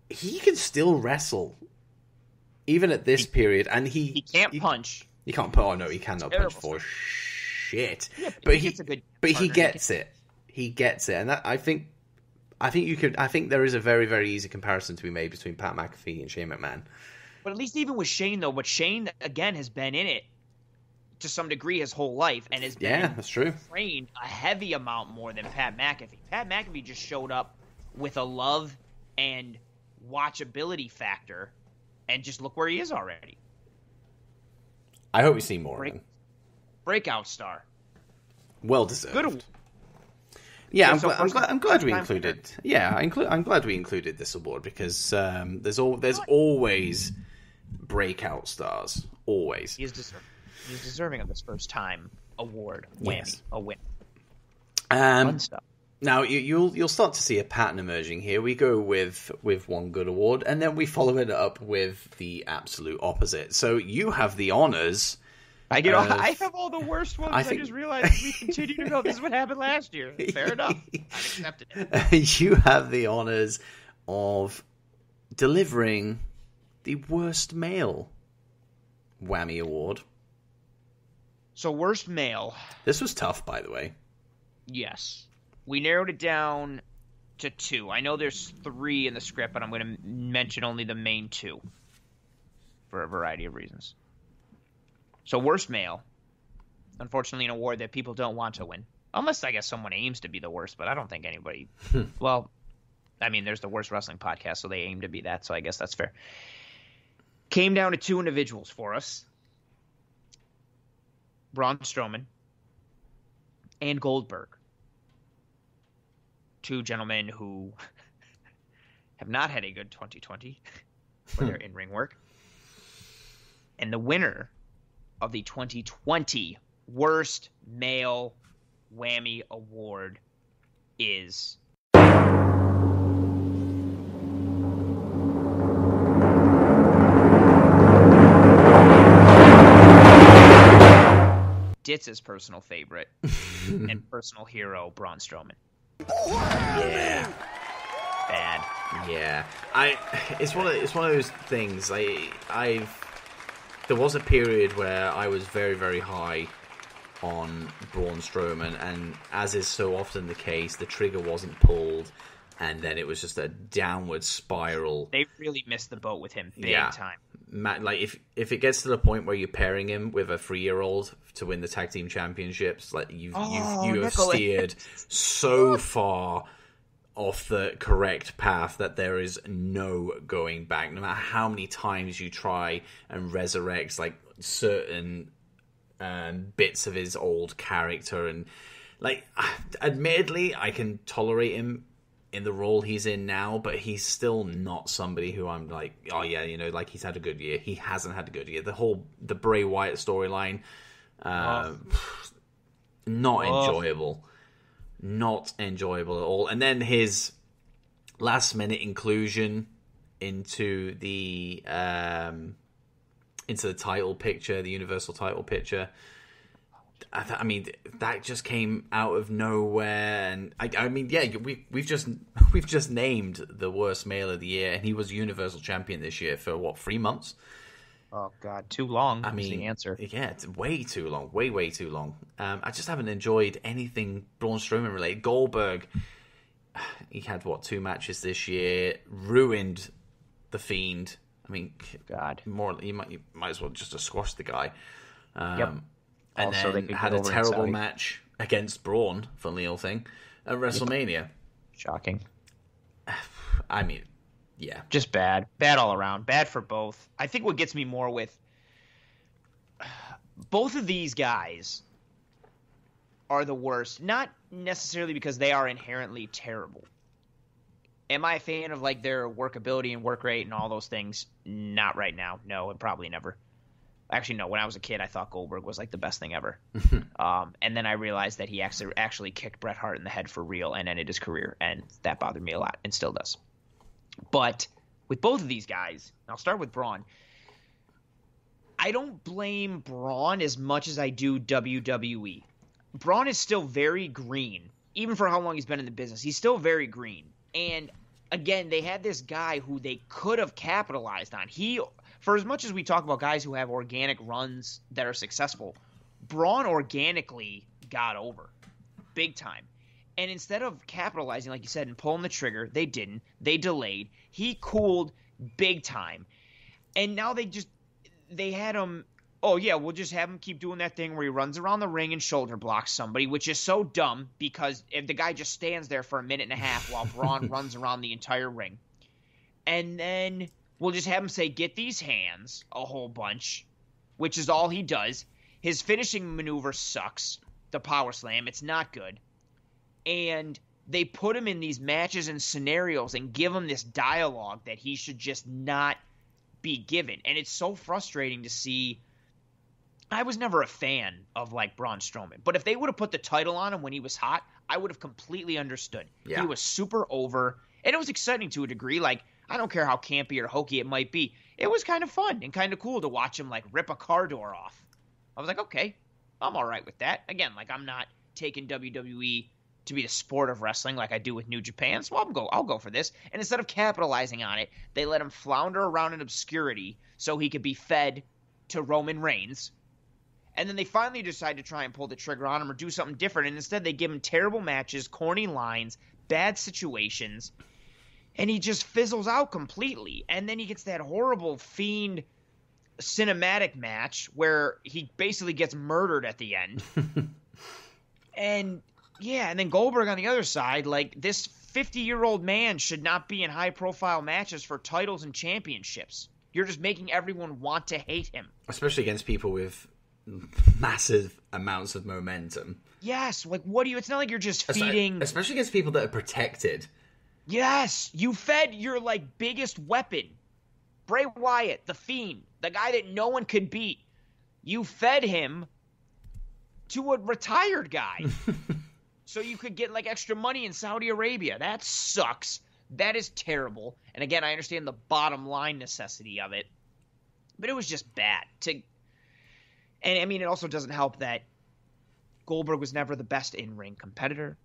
he can still wrestle even at this period, and he He can't punch. He can't put. Oh no, he cannot punch for shit. Yeah, but he he gets a good but he gets it. He gets it, and that I think I think you could. I think there is a very very easy comparison to be made between Pat McAfee and Shane McMahon. But at least even with Shane though, but Shane again has been in it to some degree his whole life and has been Yeah, that's true. trained a heavy amount more than Pat McAfee. Pat McAfee just showed up with a love and watchability factor, and just look where he is already. I hope we see more Break- of him. Breakout star. Well deserved. Good. Yeah, Yeah, I'm, so I'm, glad, I'm glad we included. Yeah, I inclu- I'm glad we included this award because um, there's all there's always breakout stars. Always. He is deserving. He's deserving of this first time award. Whammy. Yes. A win. Um, Fun stuff. Now you, you'll you'll start to see a pattern emerging here. We go with with one good award, and then we follow it up with the absolute opposite. So you have the honors. I get. all, uh, I have all the worst ones. I I, just realized we continue to go. This is what happened last year. Fair enough. I accepted it. you have the honors of delivering the worst male whammy award. So worst male. This was tough, by the way. Yes. We narrowed it down to two. I know there's three in the script, but I'm going to mention only the main two for a variety of reasons. So, worst male. Unfortunately, an award that people don't want to win. Unless, I guess, someone aims to be the worst, but I don't think anybody. Hmm. well, I mean, there's the worst wrestling podcast, so they aim to be that, so I guess that's fair. Came down to two individuals for us Braun Strowman and Goldberg two gentlemen who have not had a good 2020 for hmm. their in ring work. And the winner of the 2020 Worst Male Whammy Award is. Ditz's personal favorite and personal hero, Braun Strowman. Yeah, Bad. yeah. I. It's one of it's one of those things. I I've there was a period where I was very very high on Braun Strowman, and as is so often the case, the trigger wasn't pulled, and then it was just a downward spiral. They really missed the boat with him big Yeah. time. Matt, like if if it gets to the point where you're pairing him with a three year old to win the tag team championships, like you've Oh, you've you have steered so far off the correct path that there is no going back. No matter how many times you try and resurrect like certain um, bits of his old character and like admittedly I can tolerate him in the role he's in now, but he's still not somebody who I'm like, oh yeah, you know, like he's had a good year. He hasn't had a good year. The whole the Bray Wyatt storyline, uh, not Oh. enjoyable, not enjoyable at all. And then his last minute inclusion into the um, into the title picture, the Universal title picture. I, th- I mean, that just came out of nowhere, and I, I mean, yeah, we we've just we've just named the worst male of the year, and he was Universal Champion this year for what three months? Oh God, too long. I mean, the answer. Yeah, it's way too long, way way too long. Um, I just haven't enjoyed anything Braun Strowman related. Goldberg, he had what two matches this year, ruined the Fiend. I mean, God. more you might you might as well just have squashed the guy. Um, Yep. And Also, they then had a terrible match against Braun, funnily enough thing, at WrestleMania. Shocking. I mean, yeah, Just bad. Bad all around. Bad for both. I think what gets me more with both of these guys are the worst. Not necessarily because they are inherently terrible. Am I a fan of like their workability and work rate and all those things? Not right now. No, and probably never. Actually, no. When I was a kid, I thought Goldberg was like the best thing ever. um, and then I realized that he actually actually kicked Bret Hart in the head for real and ended his career, and that bothered me a lot, and still does. But with both of these guys, I'll start with Braun. I don't blame Braun as much as I do WWE. Braun is still very green, even for how long he's been in the business. He's still very green. And again, they had this guy who they could have capitalized on. He, for as much as we talk about guys who have organic runs that are successful, Braun organically got over big time. And instead of capitalizing, like you said, and pulling the trigger, they didn't. They delayed. He cooled big time. And now they just they had him oh yeah, we'll just have him keep doing that thing where he runs around the ring and shoulder blocks somebody, which is so dumb because if the guy just stands there for a minute and a half while Braun runs around the entire ring. And then we'll just have him say, get these hands a whole bunch, which is all he does. His finishing maneuver sucks. The power slam, it's not good. And they put him in these matches and scenarios and give him this dialogue that he should just not be given. And it's so frustrating to see. I was never a fan of like Braun Strowman, but if they would have put the title on him when he was hot, I would have completely understood. Yeah. He was super over, and it was exciting to a degree. Like I don't care how campy or hokey it might be, it was kind of fun and kind of cool to watch him like rip a car door off. I was like, okay, I'm all right with that. Again, like I'm not taking WWE to be the sport of wrestling like I do with New Japan, so I'll go I'll go for this. And instead of capitalizing on it, they let him flounder around in obscurity so he could be fed to Roman Reigns. And then they finally decide to try and pull the trigger on him or do something different. And instead, they give him terrible matches, corny lines, bad situations, and he just fizzles out completely. And then he gets that horrible fiend cinematic match where he basically gets murdered at the end. and yeah, and then Goldberg on the other side, like this 50 year old man should not be in high profile matches for titles and championships. You're just making everyone want to hate him. Especially against people with massive amounts of momentum. Yes, like what do you? It's not like you're just feeding. Especially against people that are protected. Yes, you fed your like biggest weapon, Bray Wyatt, the Fiend, the guy that no one could beat. You fed him to a retired guy, so you could get like extra money in Saudi Arabia. That sucks. That is terrible. And again, I understand the bottom line necessity of it, but it was just bad. To, and I mean, it also doesn't help that Goldberg was never the best in ring competitor.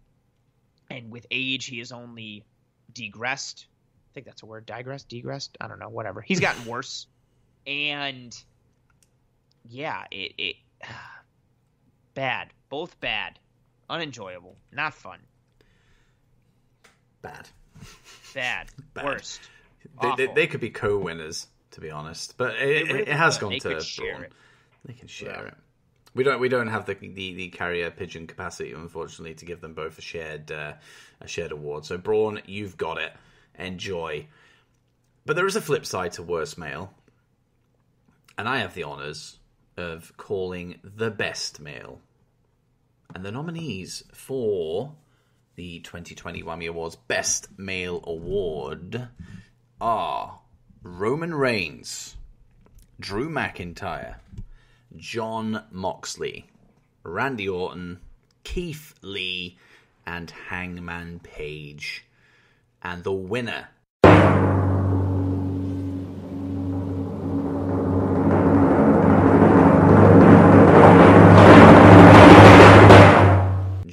And with age, he is only degressed. I think that's a word. Digressed? Degressed? I don't know. Whatever. He's gotten worse. And yeah, it, it bad. Both bad. Unenjoyable. Not fun. Bad. Bad. Bad. Worst. They, they, they could be co-winners, to be honest. But it, really it, has gone They to Braun. They can share Yeah. it. We don't. We don't have the, the the carrier pigeon capacity, unfortunately, to give them both a shared uh, a shared award. So Braun, you've got it. Enjoy. But there is a flip side to worst male, and I have the honors of calling the best male. And the nominees for the 2020 Whammy Awards Best Male Award are Roman Reigns, Drew McIntyre, Jon Moxley, Randy Orton, Keith Lee, and Hangman Page. And the winner.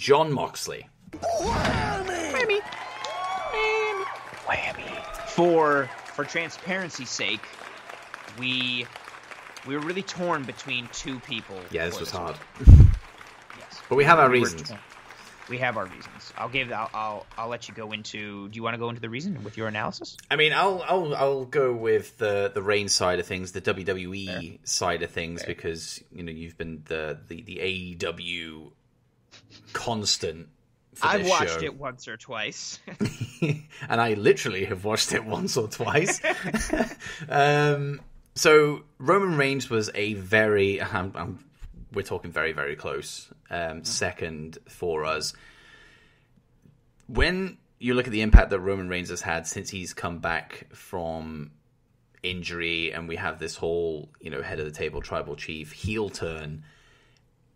Jon Moxley. Whammy! For for transparency's sake, we we were really torn between two people. Yeah, this for was hard. Yes. But we have our We reasons. torn. We have our reasons. I'll give. I'll, I'll. I'll let you go into. Do you want to go into the reason with your analysis? I mean, I'll I'll I'll go with the the rain side of things, the WWE side of things, because you know you've been the the the AEW constant. For I've watched show. it once or twice. and I literally have watched it once or twice. um, so Roman Reigns was a very, um, um, we're talking very, very close um, second for us. When you look at the impact that Roman Reigns has had since he's come back from injury, and we have this whole, you know, head of the table tribal chief heel turn,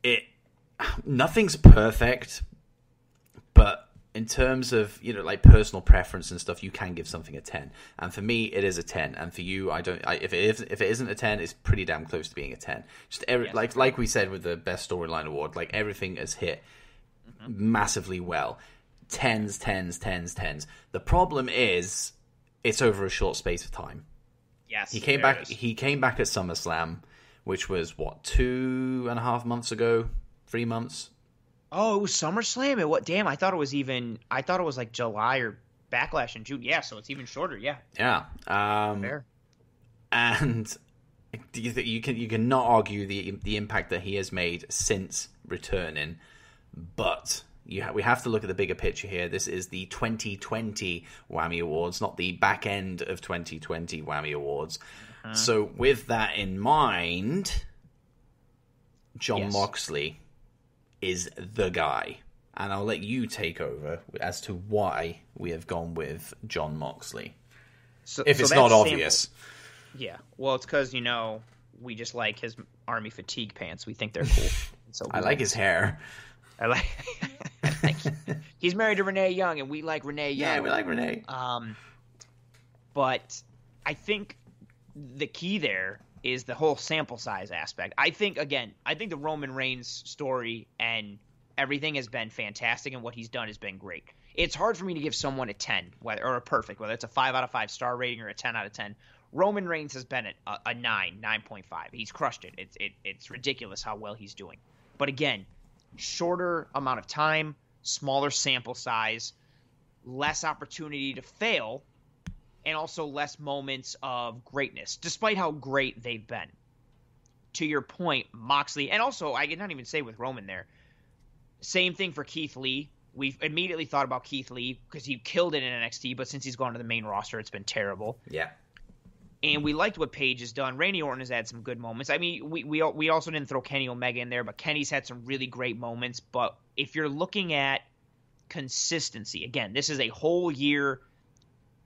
it nothing's perfect, but in terms of you know like personal preference and stuff, you can give something a ten. And for me, it is a ten. And for you, I don't. I, if it is, if it isn't a ten, it's pretty damn close to being a ten. Just every, Yes. like like we said with the best storyline award, like everything has hit mm-hmm. massively well. Tens, tens, tens, tens. The problem is, it's over a short space of time. yes, He came back. He came back at SummerSlam, which was what two and a half months ago, three months. Oh, it was SummerSlam. It what? Damn, I thought it was even. I thought it was like July or Backlash in June. Yeah, so it's even shorter. Yeah. Yeah. Um, Fair. And do you think you can you cannot argue the the impact that he has made since returning, but you ha- we have to look at the bigger picture here. This is the 2020 Whammy Awards, not the back end of 2020 Whammy Awards. Uh-huh. So with that in mind, Jon Yes. Moxley is the guy. And I'll let you take over as to why we have gone with Jon Moxley. So, If so it's not sample- obvious. Yeah. Well, it's because you know we just like his army fatigue pants. We think they're cool. so I like his hair. I like. I like he's married to Renee Young, and we like Renee Young. Yeah, we like Renee. Um, but I think the key there is the whole sample size aspect. I think again, I think the Roman Reigns story and everything has been fantastic, and what he's done has been great. It's hard for me to give someone a ten, whether or a perfect, whether it's a five out of five star rating or a ten out of ten. Roman Reigns has been a, a nine, nine point five. He's crushed it. It's it, it's ridiculous how well he's doing. But again, shorter amount of time, smaller sample size, less opportunity to fail, and also less moments of greatness, despite how great they've been. To your point, Moxley, and also I did not even say with Roman there. Same thing for Keith Lee. We've immediately thought about Keith Lee because he killed it in NXT, but since he's gone to the main roster, it's been terrible. Yeah. And we liked what Page has done. Randy Orton has had some good moments. I mean, we we we also didn't throw Kenny Omega in there, but Kenny's had some really great moments. But if you're looking at consistency, again, this is a whole year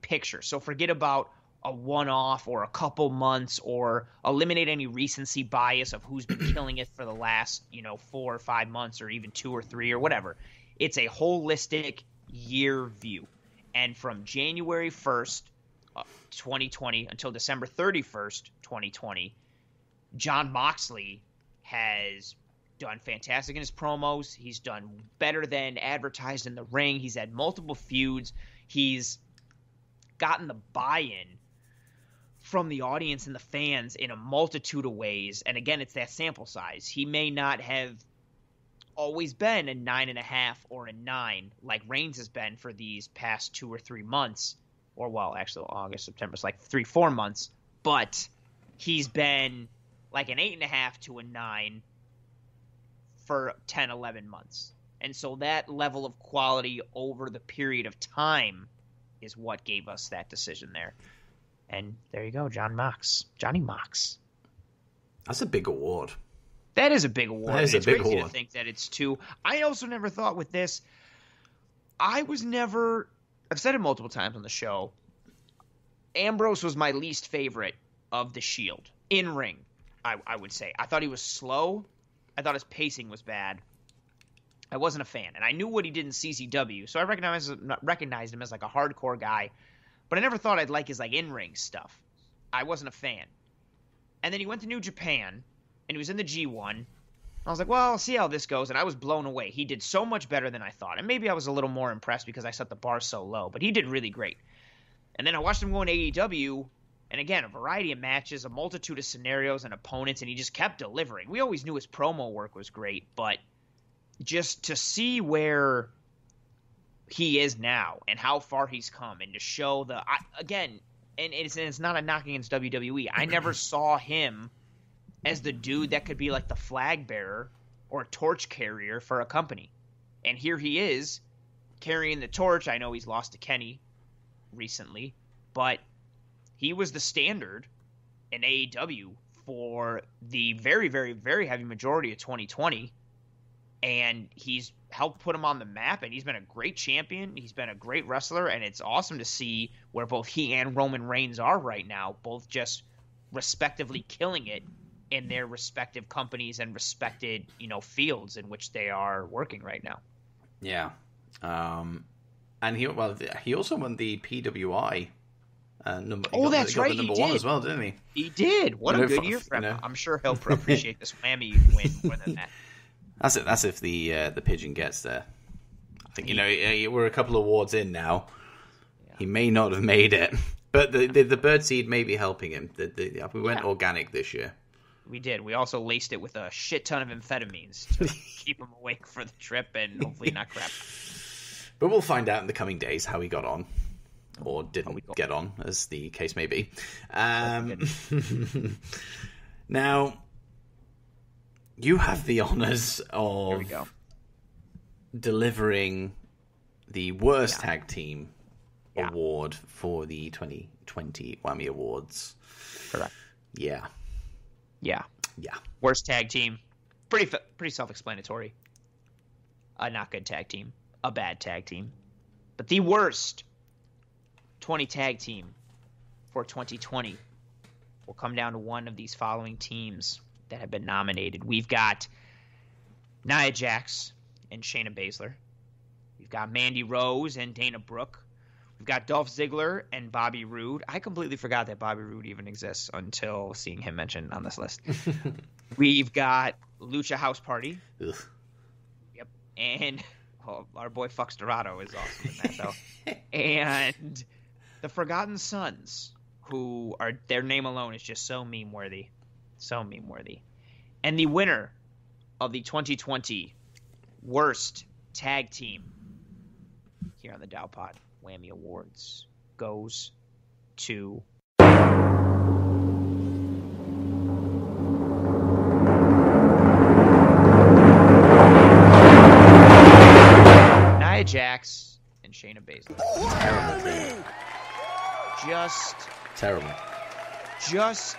picture. So forget about a one-off or a couple months or eliminate any recency bias of who's been killing it for the last, you know, 4 or 5 months or even 2 or 3 or whatever. It's a holistic year view. And from January 1st, uh, 2020 until December 31st, 2020, Jon Moxley has done fantastic in his promos. He's done better than advertised in the ring. He's had multiple feuds. He's gotten the buy-in from the audience and the fans in a multitude of ways. And again, it's that sample size. He may not have always been a nine and a half or a nine like Reigns has been for these past two or three months, or well, actually August, September, it's like three, four months. But he's been like an eight and a half to a nine for 10, 11 months. And so that level of quality over the period of time is what gave us that decision there. And there you go, Jon Mox, Johnny Mox. That's a big award. That is a big award. That is a it's big crazy award. to think that it's two. I also never thought with this. I was never. I've said it multiple times on the show. Ambrose was my least favorite of the Shield in ring. I, I would say I thought he was slow. I thought his pacing was bad. I wasn't a fan, and I knew what he did in CZW, so I recognized recognized him as like a hardcore guy. But I never thought I'd like his like in ring stuff. I wasn't a fan. And then he went to New Japan, and he was in the G1. I was like, well, I'll see how this goes. And I was blown away. He did so much better than I thought. And maybe I was a little more impressed because I set the bar so low, but he did really great. And then I watched him go in AEW, and again, a variety of matches, a multitude of scenarios and opponents, and he just kept delivering. We always knew his promo work was great, but just to see where he is now and how far he's come, and to show the I, again, and it's, and it's not a knock against WWE. I never saw him as the dude that could be like the flag bearer or torch carrier for a company. And here he is carrying the torch. I know he's lost to Kenny recently, but he was the standard in AEW for the very, very, very heavy majority of 2020. And he's helped put him on the map, and he's been a great champion. He's been a great wrestler, and it's awesome to see where both he and Roman Reigns are right now, both just respectively killing it in their respective companies and respected, you know, fields in which they are working right now. Yeah. Um, and he well, he also won the PWI. Uh, number, Oh, got the- that's right, The he number one did. as well, didn't he? He did. What You a know, good year for him. you know. I'm sure he'll appreciate this whammy win more than that. That's it. That's if the uh, the pigeon gets there. I think you know we're a couple of wards in now. He may not have made it, but the the, the bird seed may be helping him. The, the, we went Yeah. organic this year. We did. We also laced it with a shit ton of amphetamines to keep him awake for the trip and hopefully not crap. But we'll find out in the coming days how he got on. Or didn't we get on, as the case may be. Um, now, you have the honours of we go. delivering the worst tag team Yeah. award for the 2020 Whammy Awards. Correct. Yeah, Yeah. yeah. Worst tag team. Pretty pretty self-explanatory. A not good tag team. A bad tag team. But the worst 20 tag team for 2020 will come down to one of these following teams that have been nominated. We've got Nia Jax and Shayna Baszler. We've got Mandy Rose and Dana Brooke. We've got Dolph Ziggler and Bobby Roode. I completely forgot that Bobby Roode even exists until seeing him mentioned on this list. We've got Lucha House Party. Ugh. Yep. And well, our boy Fox Dorado is awesome in that though. and the Forgotten Sons, who are their name alone is just so meme worthy. So meme worthy. And the winner of the 2020 worst tag team here on the Dow Pod Whammy Awards goes to Nia Jax and Shayna Baszler. Terrible. Just Terrible. just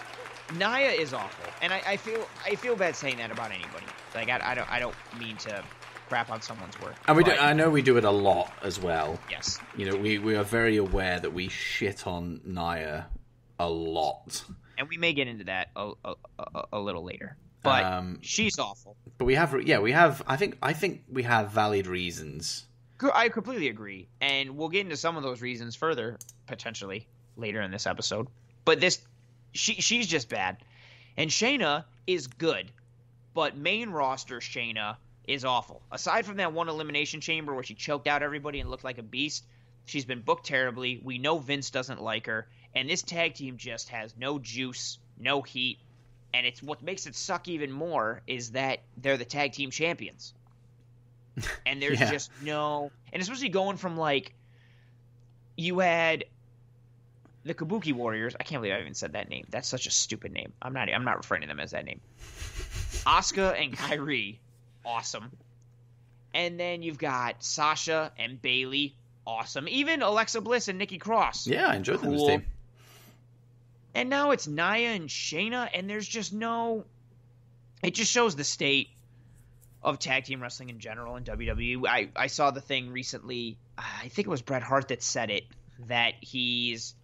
Nia is awful, and I, I feel I feel bad saying that about anybody. Like I, I don't I don't mean to crap on someone's work. And we do, I know we do it a lot as well. yes, You know, we, we are very aware that we shit on Nia a lot. and we may get into that a, a, a, a little later. But Um, she's awful. But we have, yeah, we have. I think, I think we have valid reasons. I completely agree, and we'll get into some of those reasons further potentially later in this episode. But this, she she's just bad, and Shayna is good, but main roster Shayna is awful. Aside from that one elimination chamber where she choked out everybody and looked like a beast, she's been booked terribly. We know Vince doesn't like her, and this tag team just has no juice, no heat. And it's what makes it suck even more is that they're the tag team champions and there's Yeah. just no and especially going from like you had the Kabuki Warriors. I can't believe I even said that name. That's such a stupid name. I'm not I'm not referring to them as that name. Asuka and Kairi, awesome. And then you've got Sasha and Bayley, awesome. Even Alexa Bliss and Nikki Cross. Yeah, I enjoyed them Cool. team. And now it's Nia and Shayna, and there's just no. It just shows the state of tag team wrestling in general in WWE. I, I saw the thing recently. I think it was Bret Hart that said it that he's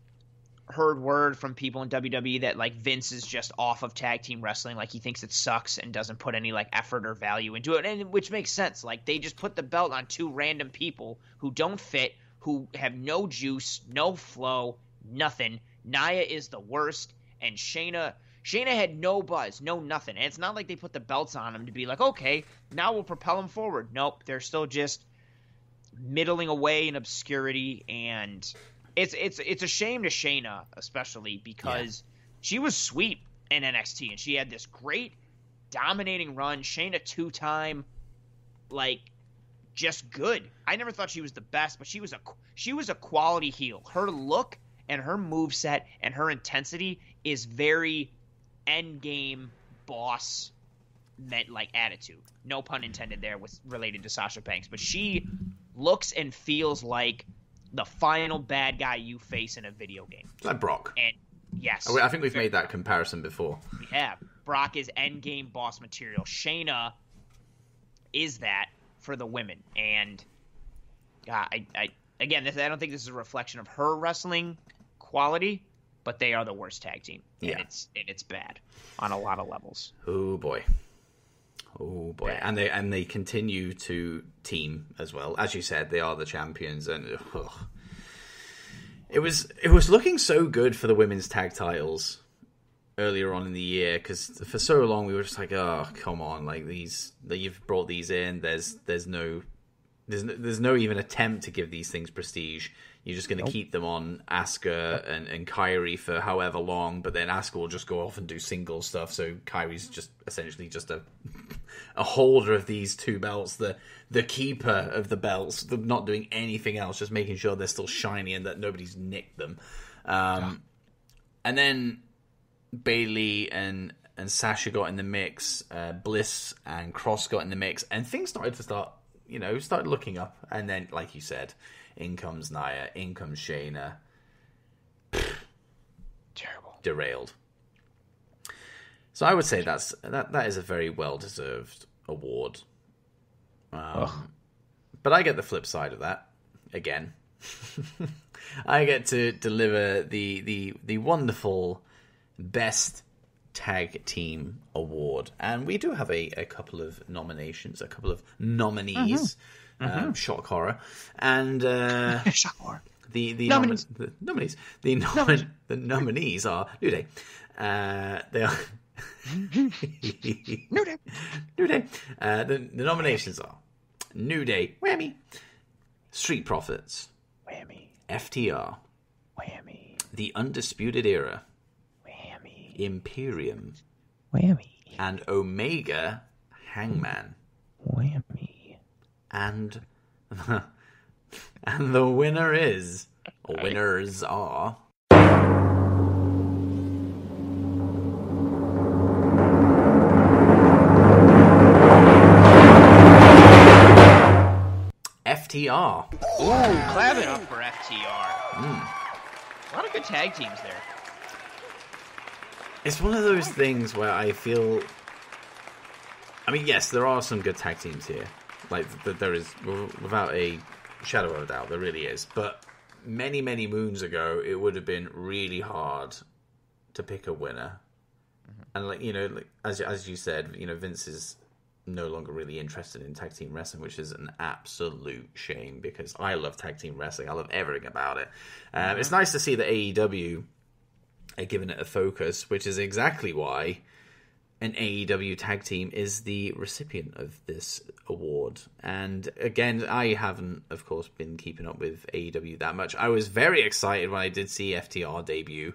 heard word from people in WWE that like Vince is just off of tag team wrestling, like he thinks it sucks and doesn't put any like effort or value into it, and which makes sense. Like they just put the belt on two random people who don't fit, who have no juice, no flow, nothing. Nia is the worst, and Shayna. Shayna had no buzz, no nothing. And it's not like they put the belts on him to be like, okay, now we'll propel him forward. Nope, they're still just middling away in obscurity, and it's it's it's a shame to Shayna, especially because she was sweet in NXT, and she had this great dominating run. Shayna two time, like just good. I never thought she was the best, but she was a she was a quality heel. Her look and her move set and her intensity is very end game boss meant like attitude. No pun intended there with related to Sasha Banks, but she looks and feels like the final bad guy you face in a video game. It's like Brock. And yes, I think we've made that comparison before. we have. Brock is end game boss material. Shayna is that for the women, and uh, I, I again, this, I don't think this is a reflection of her wrestling quality, but they are the worst tag team, Yeah. and it's and it's bad on a lot of levels. Oh boy. Oh boy. Bad. And they and they continue to team as well. As you said, they are the champions and. It was it was looking so good for the women's tag titles earlier on in the year because for so long we were just like, oh come on, like these that you've brought these in. There's there's no there's no, there's no even attempt to give these things prestige. You're just going to nope. keep them on Asuka and, and Kairi for however long, but then Asuka will just go off and do single stuff. So Kairi's just essentially just a a holder of these two belts, the the keeper of the belts, not doing anything else, just making sure they're still shiny and that nobody's nicked them. Um, and then Bayley and and Sasha got in the mix, uh, Bliss and Cross got in the mix, and things started to start, you know, started looking up. And then, like you said, in comes Nia, in comes Shayna. Terrible. Derailed. So I would say that's that that is a very well deserved award. Um, but I get the flip side of that again. I get to deliver the the the wonderful best tag team award, and we do have a, a couple of nominations, a couple of nominees. Mm-hmm. Um, mm-hmm. shock horror. And uh, shock horror. The the nominees, the nominees, the, nom- nominees. the nominees are New Day. Uh, they are New Day. New Day. Uh, the, the nominations are New Day, Whammy, Street Profits, Whammy, FTR, Whammy, The Undisputed Era, Whammy, Imperium, Whammy, and Omega Hangman, Whammy, and and the winner is, winners are. FTR. Ooh, clap it up for FTR. Mm. A lot of good tag teams there. It's one of those things where I feel. I mean, yes, there are some good tag teams here. Like, there is, without a shadow of a doubt, there really is. But many, many moons ago, it would have been really hard to pick a winner. Mm-hmm. And, like, you know, like, as, as you said, you know, Vince is no longer really interested in tag team wrestling, which is an absolute shame because I love tag team wrestling. I love everything about it. Um, mm-hmm. It's nice to see that AEW are giving it a focus, which is exactly why an AEW tag team is the recipient of this award. And again, I haven't, of course, been keeping up with AEW that much. I was very excited when I did see FTR debut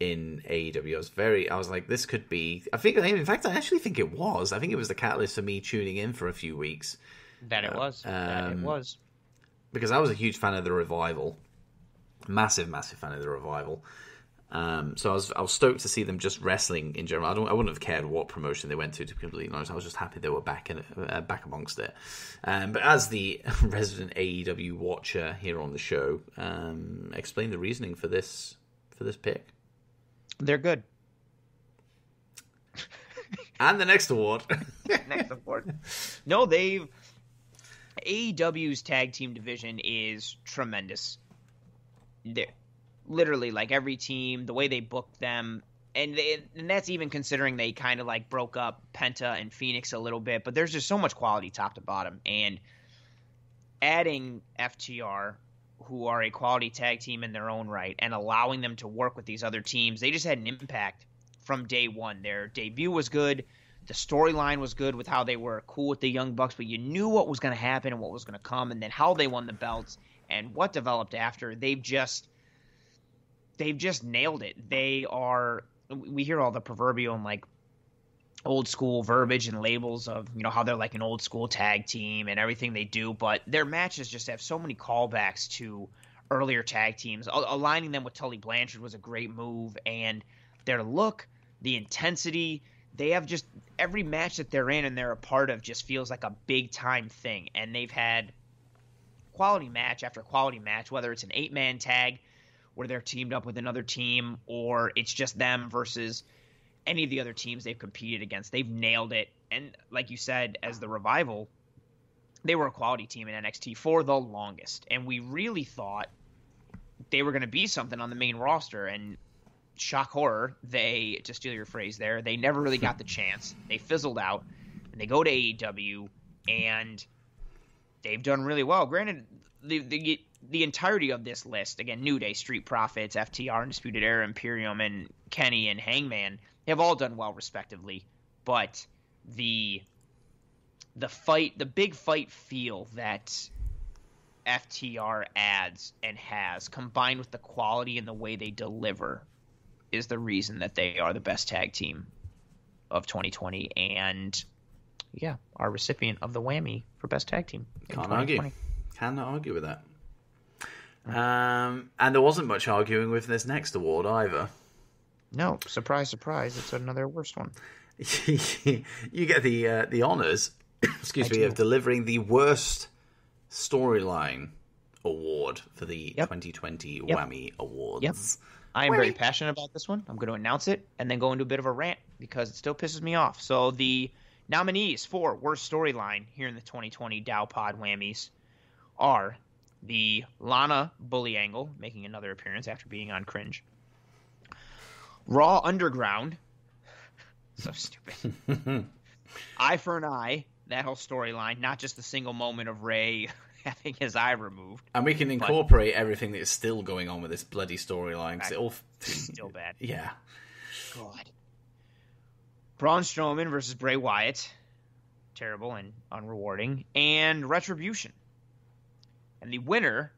in AEW. I was very, I was like, this could be. I think, in fact, I actually think it was. I think it was the catalyst for me tuning in for a few weeks. That it was. Um, that it was. Because I was a huge fan of the revival, massive, massive fan of the revival. Um, so I was, I was stoked to see them just wrestling in general. I don't, I wouldn't have cared what promotion they went to. To be completely honest, I was just happy they were back in, uh, back amongst it. Um, but as the resident AEW watcher here on the show, um, explain the reasoning for this for this pick. They're good. and the next award. next award. No, they've AEW's tag team division is tremendous. They're literally like every team, the way they booked them, and they, and that's even considering they kind of like broke up Penta and Fenix a little bit, but there's just so much quality top to bottom, and adding FTR who are a quality tag team in their own right and allowing them to work with these other teams. They just had an impact from day one. Their debut was good. The storyline was good with how they were cool with the Young Bucks, but you knew what was going to happen and what was going to come, and then how they won the belts and what developed after. They've just they've just nailed it. They are. We hear all the proverbial and like old school verbiage and labels of you know how they're like an old school tag team and everything they do, but their matches just have so many callbacks to earlier tag teams. Aligning them with Tully Blanchard was a great move, and their look, the intensity, they have just every match that they're in and they're a part of just feels like a big time thing, and they've had quality match after quality match, whether it's an eight man tag where they're teamed up with another team or it's just them versus any of the other teams they've competed against. They've nailed it. And like you said, as the revival, they were a quality team in NXT for the longest. And we really thought they were going to be something on the main roster. And shock horror, they, to steal your phrase there, they never really got the chance. They fizzled out. And they go to AEW and they've done really well. Granted, the, the the entirety of this list again, New Day, Street Profits, FTR, Undisputed Era, Imperium, and Kenny and Hangman have all done well respectively, but the the fight, the big fight feel that FTR adds and has, combined with the quality and the way they deliver, is the reason that they are the best tag team of 2020 and yeah, our recipient of the Whammy for best tag team. Can't argue. Cannot argue with that. Um, and there wasn't much arguing with this next award either. No, surprise, surprise! It's another worst one. you get the uh, the honors, excuse I me, do. of delivering the worst storyline award for the yep. 2020 yep. Whammy Awards. Yep. I am very passionate about this one. I'm going to announce it and then go into a bit of a rant because it still pisses me off. So the nominees for worst storyline here in the 2020 Dow Pod Whammies are the Lana Bully angle, making another appearance after being on Cringe. Raw Underground. so stupid. eye for an eye. That whole storyline, not just the single moment of Rey having his eye removed. And we can incorporate everything that is still going on with this bloody storyline. It all still bad. Yeah. God. Braun Strowman versus Bray Wyatt. Terrible and unrewarding. And Retribution. And the winner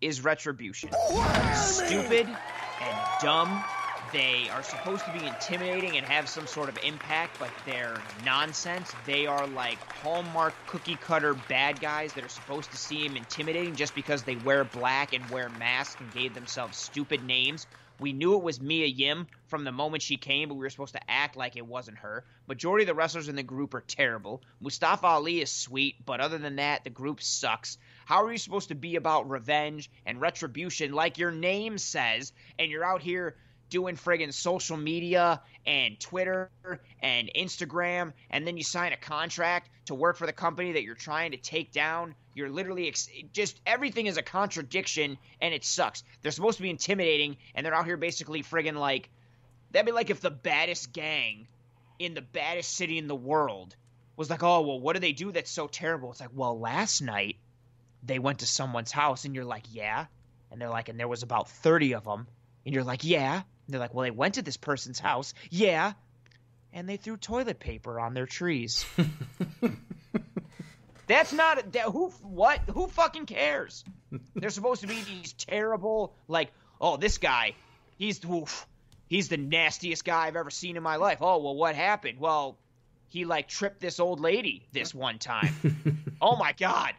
is Retribution. Oh, stupid and dumb. They are supposed to be intimidating and have some sort of impact, but they're nonsense. They are like Hallmark cookie cutter bad guys that are supposed to seem intimidating just because they wear black and wear masks and gave themselves stupid names we knew it was Mia Yim from the moment she came, but we were supposed to act like it wasn't her. Majority of the wrestlers in the group are terrible. Mustafa Ali is sweet, but other than that, the group sucks. How are you supposed to be about revenge and retribution like your name says, and you're out here doing friggin' social media and Twitter and Instagram, and then you sign a contract to work for the company that you're trying to take down. You're literally ex- just everything is a contradiction, and it sucks. They're supposed to be intimidating, and they're out here basically friggin' like that'd be like if the baddest gang in the baddest city in the world was like, oh well, what do they do that's so terrible? It's like, well, last night they went to someone's house, and you're like, yeah, and they're like, and there was about thirty of them, and you're like, yeah, they're like, well, they went to this person's house. Yeah. And they threw toilet paper on their trees. That's not that, who what who fucking cares? They're supposed to be these terrible like oh this guy he's oof, he's the nastiest guy I've ever seen in my life. Oh well what happened? Well he like tripped this old lady this one time. oh my god.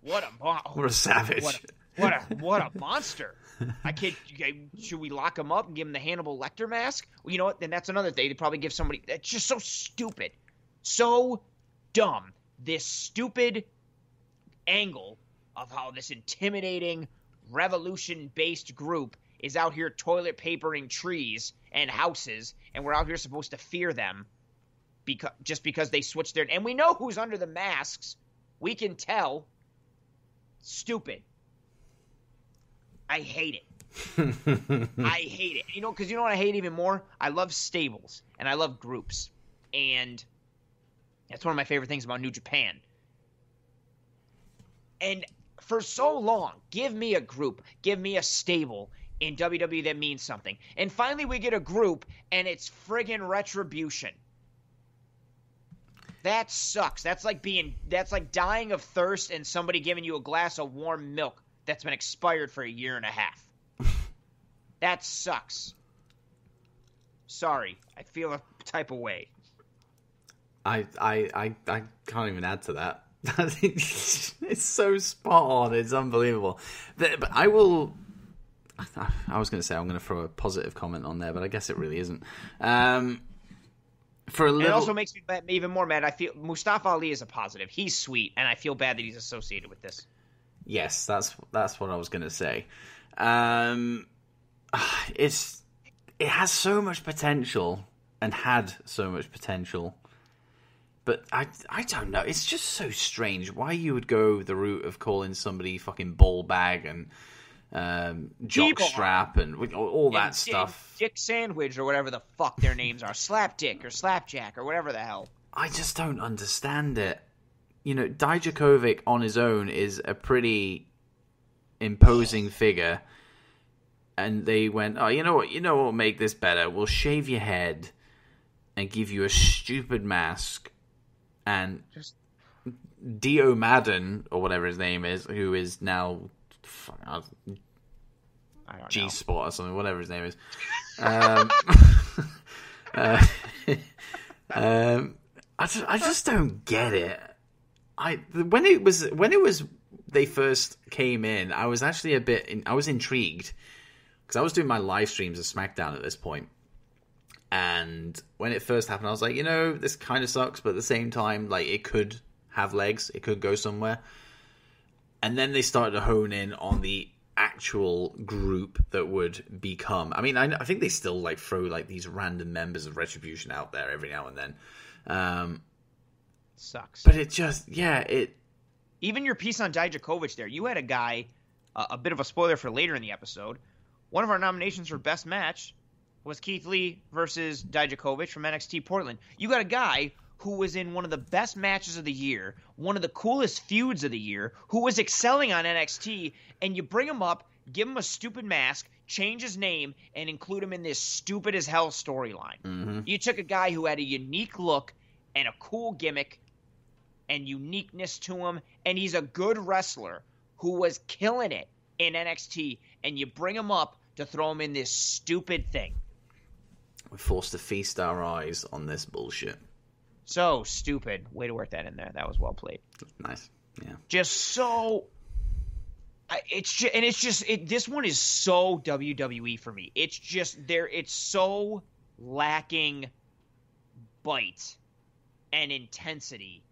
What a oh, what a savage. What a, what a what a monster. I can't. Should we lock him up and give him the Hannibal Lecter mask? Well, you know what? Then that's another thing. They probably give somebody. That's just so stupid, so dumb. This stupid angle of how this intimidating revolution-based group is out here toilet papering trees and houses, and we're out here supposed to fear them because just because they switched their. And we know who's under the masks. We can tell. Stupid. I hate it. I hate it. You know, because you know what I hate even more? I love stables and I love groups. And that's one of my favorite things about New Japan. And for so long, give me a group, give me a stable in WWE that means something. And finally, we get a group, and it's friggin' retribution. That sucks. That's like being, that's like dying of thirst and somebody giving you a glass of warm milk that's been expired for a year and a half. that sucks. Sorry, I feel a type of way. I I I, I can't even add to that. it's so spot on. It's unbelievable. But I will. I was going to say I'm going to throw a positive comment on there, but I guess it really isn't. Um, for a little... It also makes me even more mad. I feel Mustafa Ali is a positive. He's sweet, and I feel bad that he's associated with this. Yes, that's that's what I was going to say. Um, it's it has so much potential and had so much potential, but I I don't know. It's just so strange why you would go the route of calling somebody fucking ball bag and um, jock strap and all, all that and, stuff. Dick sandwich or whatever the fuck their names are, slap dick or slapjack or whatever the hell. I just don't understand it you know, Dijakovic on his own is a pretty imposing figure, and they went, "Oh, you know what? You know what will make this better? We'll shave your head and give you a stupid mask." And Just- Dio Maddin or whatever his name is, who is now G. Spot or something, whatever his name is. Um, uh, um, I just, I just don't get it. I when it was when it was they first came in, I was actually a bit in, I was intrigued because I was doing my live streams of SmackDown at this point, and when it first happened, I was like, you know, this kind of sucks, but at the same time, like it could have legs, it could go somewhere. And then they started to hone in on the actual group that would become. I mean, I, I think they still like throw like these random members of Retribution out there every now and then. Um, Sucks. but it just, yeah, it. Even your piece on Dijakovic there, you had a guy, uh, a bit of a spoiler for later in the episode. One of our nominations for best match was Keith Lee versus Dijakovic from NXT Portland. You got a guy who was in one of the best matches of the year, one of the coolest feuds of the year, who was excelling on NXT, and you bring him up, give him a stupid mask, change his name, and include him in this stupid as hell storyline. hmm You took a guy who had a unique look and a cool gimmick and uniqueness to him, and he's a good wrestler who was killing it in NXT, and you bring him up to throw him in this stupid thing. We're forced to feast our eyes on this bullshit. So stupid. Way to work that in there. That was well played. Nice. Yeah. Just so. It's just, and it's just it. This one is so WWE for me. It's just there. It's so lacking bite and intensity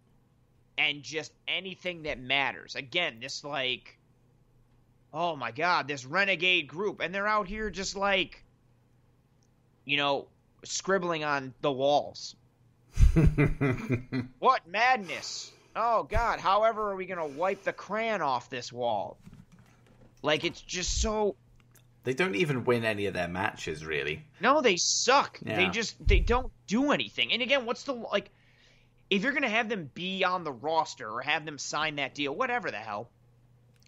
and just anything that matters. Again, this like, oh my god, this renegade group, and they're out here just like, you know, scribbling on the walls. What madness! Oh God! However, are we gonna wipe the crayon off this wall? Like it's just so. they don't even win any of their matches, really. No, they suck. They just they don't do anything. And again, what's the like? If you're gonna have them be on the roster or have them sign that deal, whatever the hell,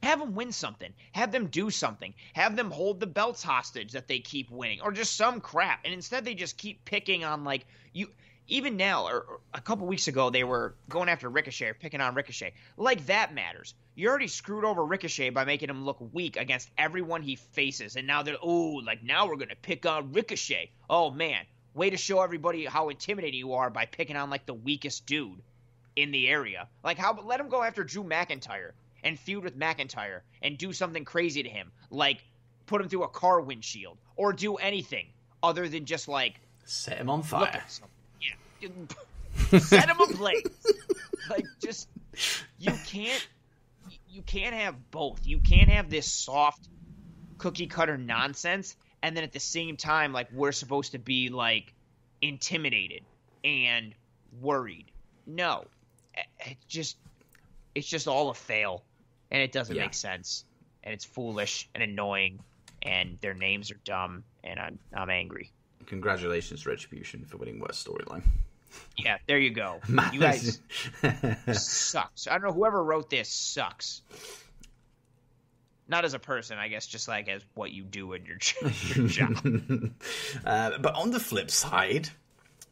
have them win something. Have them do something. Have them hold the belts hostage that they keep winning, or just some crap. And instead, they just keep picking on like you. Even now, or, or a couple weeks ago, they were going after Ricochet, or picking on Ricochet. Like that matters. You already screwed over Ricochet by making him look weak against everyone he faces, and now they're oh, like now we're gonna pick on Ricochet. Oh man, way to show everybody how intimidating you are by picking on like the weakest dude in the area. Like how let him go after Drew McIntyre and feud with McIntyre and do something crazy to him, like put him through a car windshield or do anything other than just like Set him on fire. Yeah, set him ablaze. like just you can't you can't have both. You can't have this soft cookie cutter nonsense and then at the same time like we're supposed to be like intimidated and worried. No. It just it's just all a fail and it doesn't Yeah. make sense and it's foolish and annoying and their names are dumb and I'm I'm angry. Congratulations, Retribution, for winning worst storyline. Yeah, there you go. You guys sucks. I don't know whoever wrote this sucks. Not as a person, I guess, just like as what you do in your, your job. uh, but on the flip side,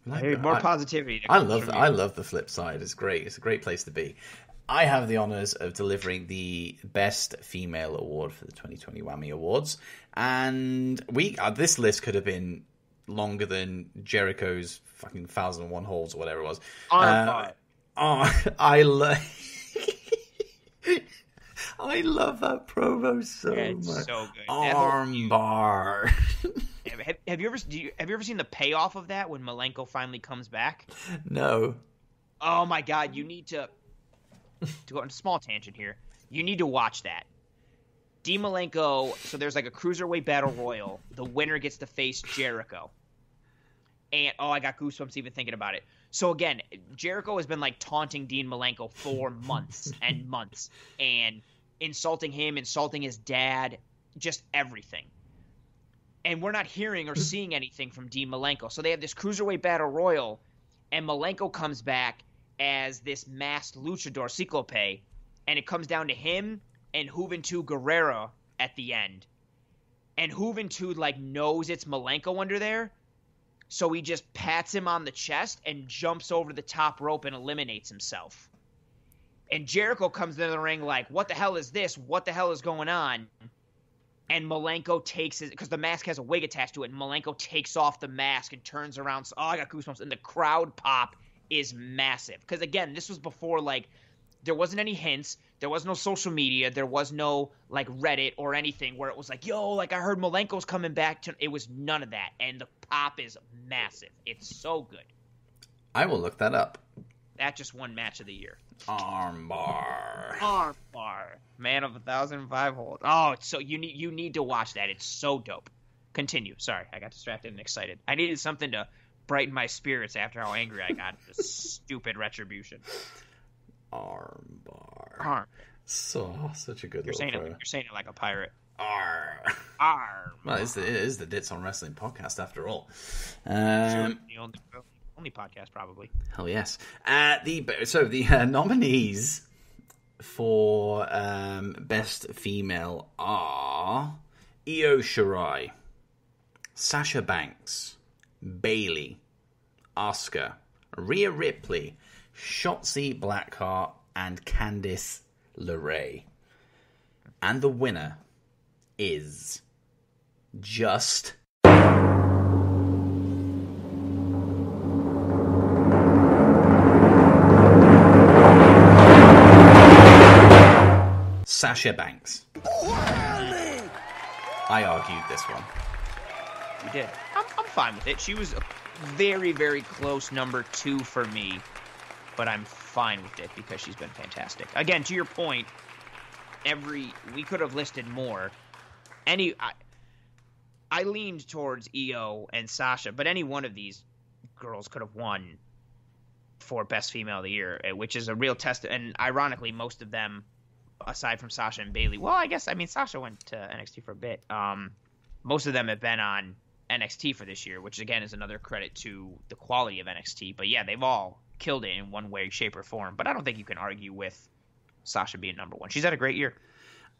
like, Hey, more I- positivity. I love from I love the flip side. It's great. It's a great place to be. I have the honors of delivering the best female award for the 2020 Whammy Awards, and we uh, this list could have been longer than Jericho's fucking thousand and one holes or whatever it was. Uh. Oh, I love. I love that promo so It's much. so good. That whole. Armbar. Have, have you ever do you, have you ever seen the payoff of that when Malenko finally comes back? no. Oh my god, you need to to go on a small tangent here. You need to watch that. D Malenko, so there's like a cruiserweight battle royal. The winner gets to face Jericho. And oh, I got goosebumps even thinking about it. So again, Jericho has been like taunting Dean Malenko for months and months and insulting him, insulting his dad, just everything. And we're not hearing or seeing anything from Dean Malenko. So they have this cruiserweight battle royal, and Malenko comes back as this masked luchador Ciclope, and it comes down to him and Juventud Guerrero at the end, and Juventud like knows it's Malenko under there, so he just pats him on the chest and jumps over the top rope and eliminates himself. And Jericho comes into the ring like, "What the hell is this? What the hell is going on?" And Malenko takes his because the mask has a wig attached to it. And Malenko takes off the mask and turns around. So, oh, I got goosebumps. And the crowd pop is massive because again, this was before like there wasn't any hints. There was no social media. There was no like Reddit or anything where it was like, yo, like I heard Malenko's coming back. To... It was none of that. And the pop is massive. It's so good. I will look that up. That just one match of the year. Armbar. Armbar. Man of a thousand five hold. Oh, it's so you need you need to watch that. It's so dope. Continue. Sorry, I got distracted and excited. I needed something to brighten my spirits after how angry I got at this stupid retribution. Armbar. Arm. So such a good. You're saying it. You're saying it like a pirate. Ar. Arm. Well, it's the, it is the Dits on Wrestling podcast after all. Um, the only, only podcast probably. Hell yes. Uh, the so the uh, nominees for um, best female are Io Shirai, Sasha Banks, Bayley, Asuka, Rhea Ripley, Shotzi Blackheart, and Candice LeRae. And the winner is just Sasha Banks. I argued this one. You did. Fine with it. She was a very, very close number two for me, but I'm fine with it because she's been fantastic. Again, to your point, every we could have listed more. Any, I, I leaned towards Io and Sasha, but any one of these girls could have won for best female of the year, eh, which is a real test. And ironically, most of them, aside from Sasha and Bayley, well, I guess I mean Sasha went to NXT for a bit. Um, most of them have been on NXT for this year, which again is another credit to the quality of NXT. But yeah, they've all killed it in one way, shape, or form. But I don't think you can argue with Sasha being number one. She's had a great year.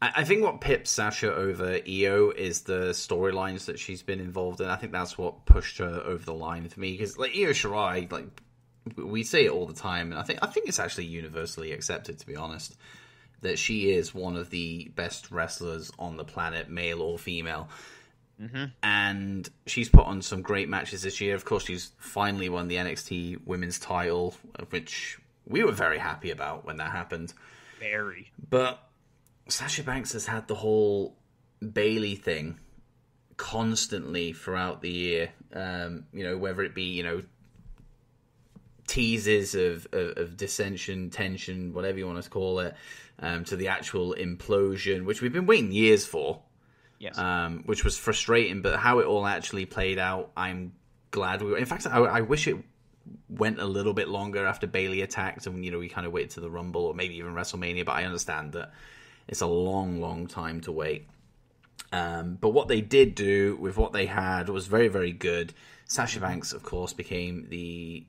I think what pips Sasha over Io is the storylines that she's been involved in. I think that's what pushed her over the line for me. Because like Io Shirai, like we say it all the time, and I think I think it's actually universally accepted, to be honest, that she is one of the best wrestlers on the planet, male or female. And she's put on some great matches this year. Of course, she's finally won the NXT Women's Title, which we were very happy about when that happened. Very. But Sasha Banks has had the whole Bayley thing constantly throughout the year. Um, you know, whether it be you know teases of, of, of dissension, tension, whatever you want to call it, um, to the actual implosion, which we've been waiting years for, Yes. um, which was frustrating. But how it all actually played out, I'm glad we. Were. In fact, I, I wish it went a little bit longer after Bayley attacked, and you know we kind of waited to the Rumble or maybe even WrestleMania. But I understand that it's a long, long time to wait. Um, but what they did do with what they had was very, very good. Sasha Banks, of course, became the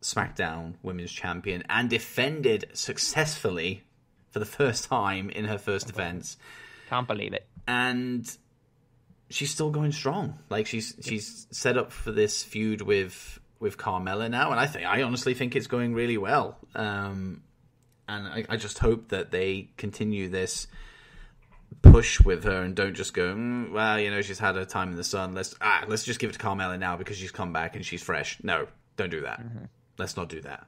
SmackDown Women's Champion and defended successfully for the first time in her first defense. Can't believe it. And she's still going strong. Like she's she's set up for this feud with with Carmella now, and I think I honestly think it's going really well. Um, and I, I just hope that they continue this push with her and don't just go, mm, well, you know, she's had her time in the sun. Let's ah, let's just give it to Carmella now because she's come back and she's fresh. No, don't do that. Let's not do that.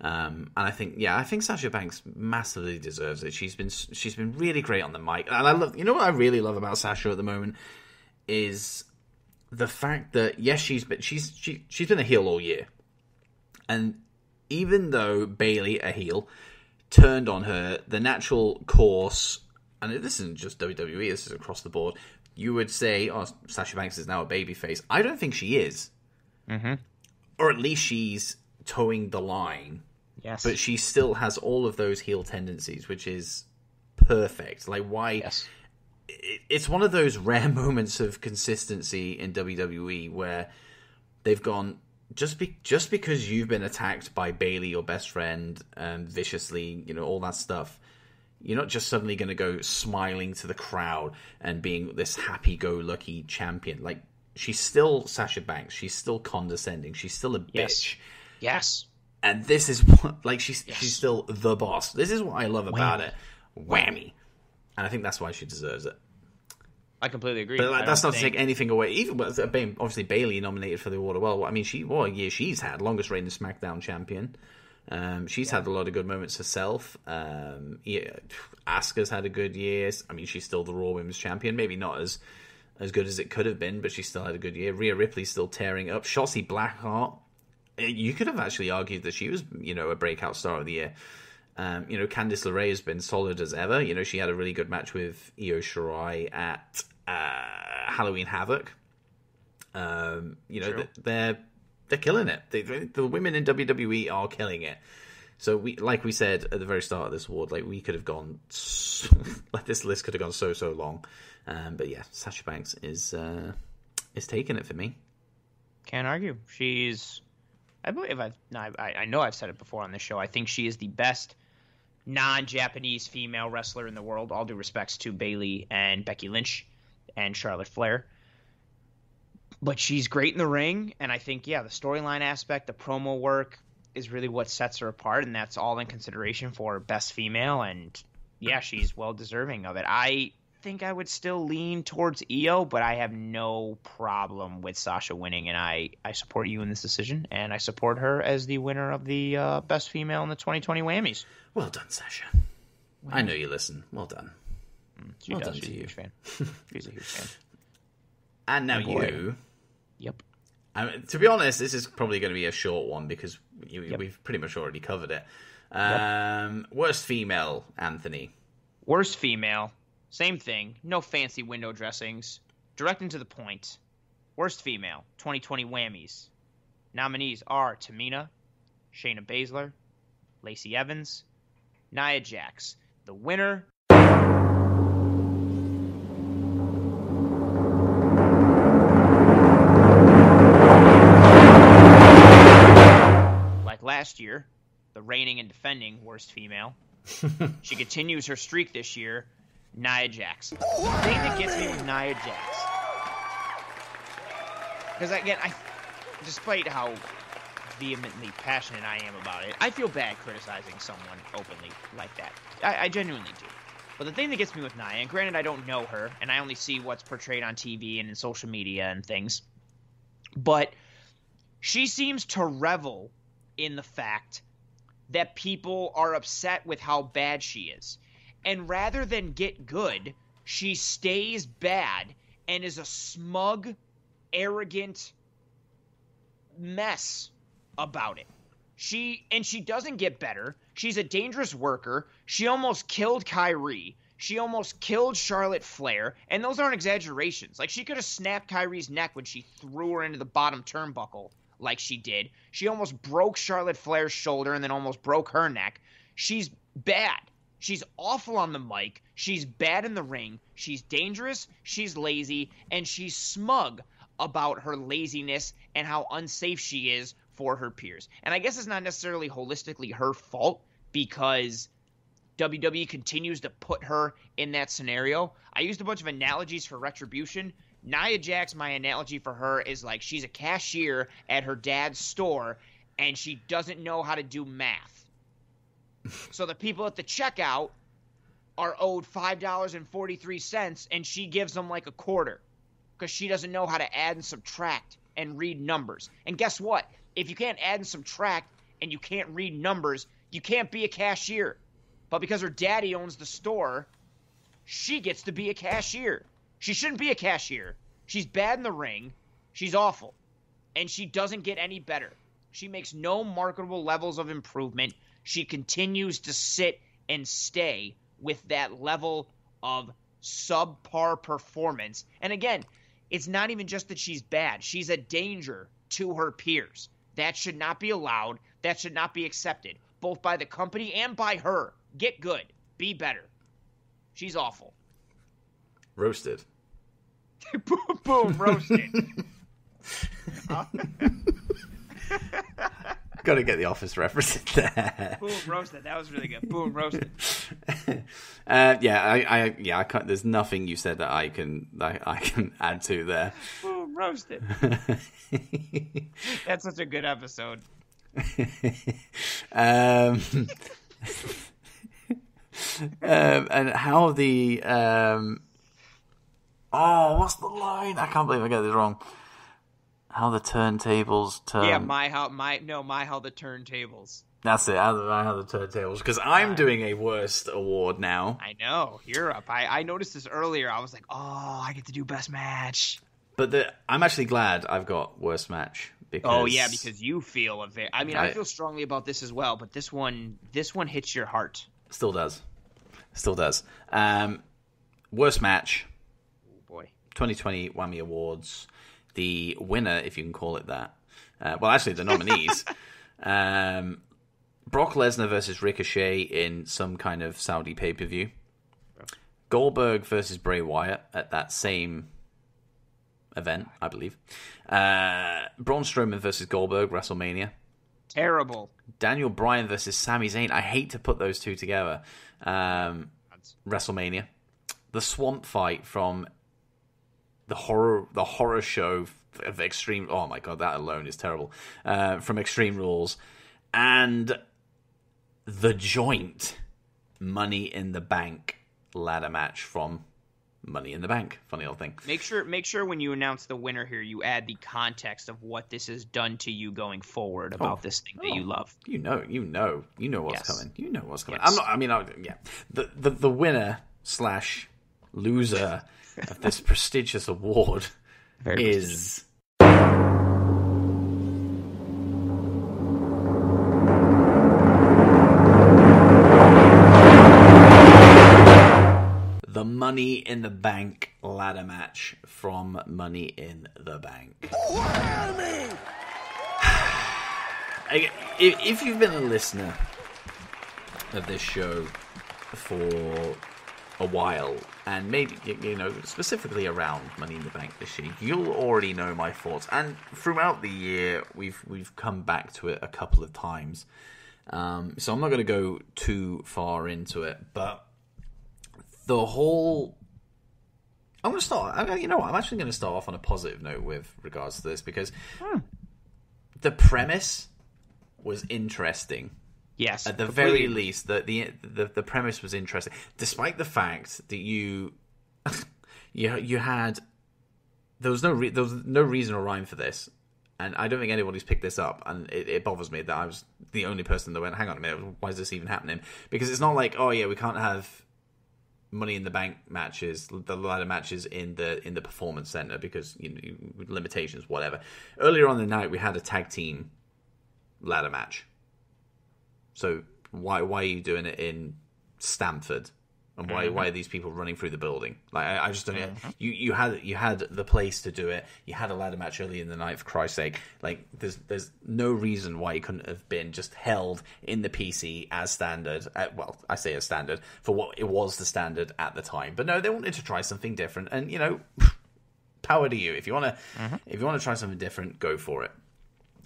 Um, and I think, yeah, I think Sasha Banks massively deserves it. She's been she's been really great on the mic, and I love. You know what I really love about Sasha at the moment is the fact that yes, she's been she's she, she's been a heel all year, and even though Bayley, a heel, turned on her, the natural course, and this isn't just WWE, this is across the board. You would say, "Oh, Sasha Banks is now a babyface." I don't think she is, Mm-hmm. or at least she's towing the line Yes. but she still has all of those heel tendencies, which is perfect. Like, why? yes. It's one of those rare moments of consistency in WWE where they've gone just be just because you've been attacked by Bayley, your best friend, um, viciously, you know, all that stuff. You're not just suddenly going to go smiling to the crowd and being this happy-go-lucky champion. Like she's still Sasha Banks. She's still condescending. She's still a bitch. Yes. And this is what like she's Yes. she's still the boss. This is what I love about it. Whammy. And I think that's why she deserves it. I completely agree. But like, that's not to take anything away. Even with- obviously Bayley nominated for the award. Well, I mean, she what a year she's had, longest reigning SmackDown champion. Um, she's had a lot of good moments herself. Um, yeah, Asuka's had a good year. I mean, she's still the Raw Women's Champion. Maybe not as as good as it could have been, but she still had a good year. Rhea Ripley's still tearing up. Shotzi Blackheart. You could have actually argued that she was, you know, a breakout star of the year. Um, you know, Candice LeRae has been solid as ever. You know, she had a really good match with Io Shirai at uh, Halloween Havoc. Um, you know, th- they're they're killing it. They, the women in WWE are killing it. So we, like we said at the very start of this award, like we could have gone, so, like this list could have gone so so long. Um, but yeah, Sasha Banks is uh, is taking it for me. Can't argue. She's, I believe I've, no, I, I know I've said it before on the show. I think she is the best non-Japanese female wrestler in the world. All due respects to Bayley and Becky Lynch and Charlotte Flair. But she's great in the ring, and I think yeah, the storyline aspect, the promo work is really what sets her apart, and that's all in consideration for best female. And yeah, she's well deserving of it. I think I would still lean towards Io, but I have no problem with Sasha winning, and I, I support you in this decision, and I support her as the winner of the uh, best female in the 2020 Whammies. Well done, Sasha. I know you listen. Well done. She Well does. done She's to a you. huge fan. She's a huge fan. And now you. Yep. I mean, to be honest, this is probably going to be a short one because you, Yep. we've pretty much already covered it. Um, Worst female, Anthony. Worst female, same thing. No fancy window dressings. Direct and to the point. Worst female, 2020 Whammies. Nominees are Tamina, Shayna Baszler, Lacey Evans, Nia Jax. The winner. Like last year, the reigning and defending worst female. she continues her streak this year. Nia Jax. The thing that gets me with Nia Jax, because again, I, despite how vehemently passionate I am about it, I feel bad criticizing someone openly like that. I, I genuinely do. But the thing that gets me with Nia, and granted I don't know her, and I only see what's portrayed on TV and in social media and things, but she seems to revel in the fact that people are upset with how bad she is. And rather than get good, she stays bad and is a smug, arrogant mess about it. She and she doesn't get better. She's a dangerous worker. She almost killed Kairi. She almost killed Charlotte Flair, and those aren't exaggerations. Like she could have snapped Kairi's neck when she threw her into the bottom turnbuckle like she did. She almost broke Charlotte Flair's shoulder and then almost broke her neck. She's bad. She's awful on the mic. She's bad in the ring. She's dangerous. She's lazy. And she's smug about her laziness and how unsafe she is for her peers. And I guess it's not necessarily holistically her fault because WWE continues to put her in that scenario. I used a bunch of analogies for retribution. Nia Jax, my analogy for her is like she's a cashier at her dad's store and she doesn't know how to do math. So the people at the checkout are owed $5.43 and she gives them like a quarter because she doesn't know how to add and subtract and read numbers. And guess what? If you can't add and subtract and you can't read numbers, you can't be a cashier. But because her daddy owns the store, she gets to be a cashier. She shouldn't be a cashier. She's bad in the ring. She's awful. And she doesn't get any better. She makes no marketable levels of improvement. She continues to sit and stay with that level of subpar performance. And again, it's not even just that she's bad, she's a danger to her peers. That should not be allowed. That should not be accepted, both by the company and by her. Get good. Be better. She's awful. Roasted. boom, boom, roasted. Got to get the office reference in there. boom, roasted. That was really good. Boom, roasted. uh, yeah, I, I, yeah, I can't. There's nothing you said that I can, I, I can add to there. Ooh, roasted. That's such a good episode. um, um, and how the um, oh, what's the line? I can't believe I got this wrong. How the turntables turn. Yeah, my how my no my how the turntables. That's it. How the, how the turntables. Because I'm doing a worst award now. I know Europe. I I noticed this earlier. I was like, oh, I get to do best match. But the, I'm actually glad I've got worst match. Because Oh yeah, because you feel a very. I mean, I, I- feel strongly about this as well. But this one, this one hits your heart. still does, still does. Um, worst match. Oh boy. 2020 Whammy Awards. The winner, if you can call it that. Uh, well, actually, the nominees. um, Brock Lesnar versus Ricochet in some kind of Saudi pay per view. Goldberg versus Bray Wyatt at that same event, I believe. Uh, Braun Strowman versus Goldberg, WrestleMania. Terrible. Daniel Bryan versus Sami Zayn. I hate to put those two together. Um, WrestleMania. The Swamp Fight from the horror the horror show of Extreme. Oh my god, that alone is terrible. Uh, from Extreme Rules and the Joint Money in the Bank ladder match from Money in the Bank. Funny old thing. Make sure make sure when you announce the winner here, you add the context of what this has done to you going forward about Oh. this thing that you love. You know, you know, you know what's Yes. coming. You know what's coming. Yes. I'm not. I mean, I, yeah. The, the the winner slash loser of this prestigious award Very is. The Money in the Bank ladder match from Money in the Bank. Whammy! I- if, if you've been a listener of this show for a while, and maybe you- know specifically around Money in the Bank this year, you'll already know my thoughts. And throughout the year, we've we've come back to it a couple of times. Um, so I'm not going to go too far into it, but the whole I'm going to start. You know, what? I'm actually going to start off on a positive note with regards to this because the premise was interesting. Yes. At the completely very least, the, the the the premise was interesting, despite the fact that you you you had there was no re- there was no reason or rhyme for this, and I don't think anybody's picked this up, and it, it bothers me that I was the only person that went, "Hang on a minute, why is this even happening?" Because it's not like, oh yeah, we can't have Money in the Bank matches, the ladder matches in the in the performance center because you know limitations, whatever. Earlier on in the night, we had a tag team ladder match. So why why are you doing it in Stamford? And why mm-hmm. why are these people running through the building? Like I, I just don't. Mm-hmm. You you had you had the place to do it. You had a ladder match early in the night for Christ's sake. Like there's there's no reason why it couldn't have been just held in the PC as standard. At, well, I say as standard for what it was the standard at the time. But no, they wanted to try something different. And you know, power to you. If you want to mm-hmm. if you want to try something different, go for it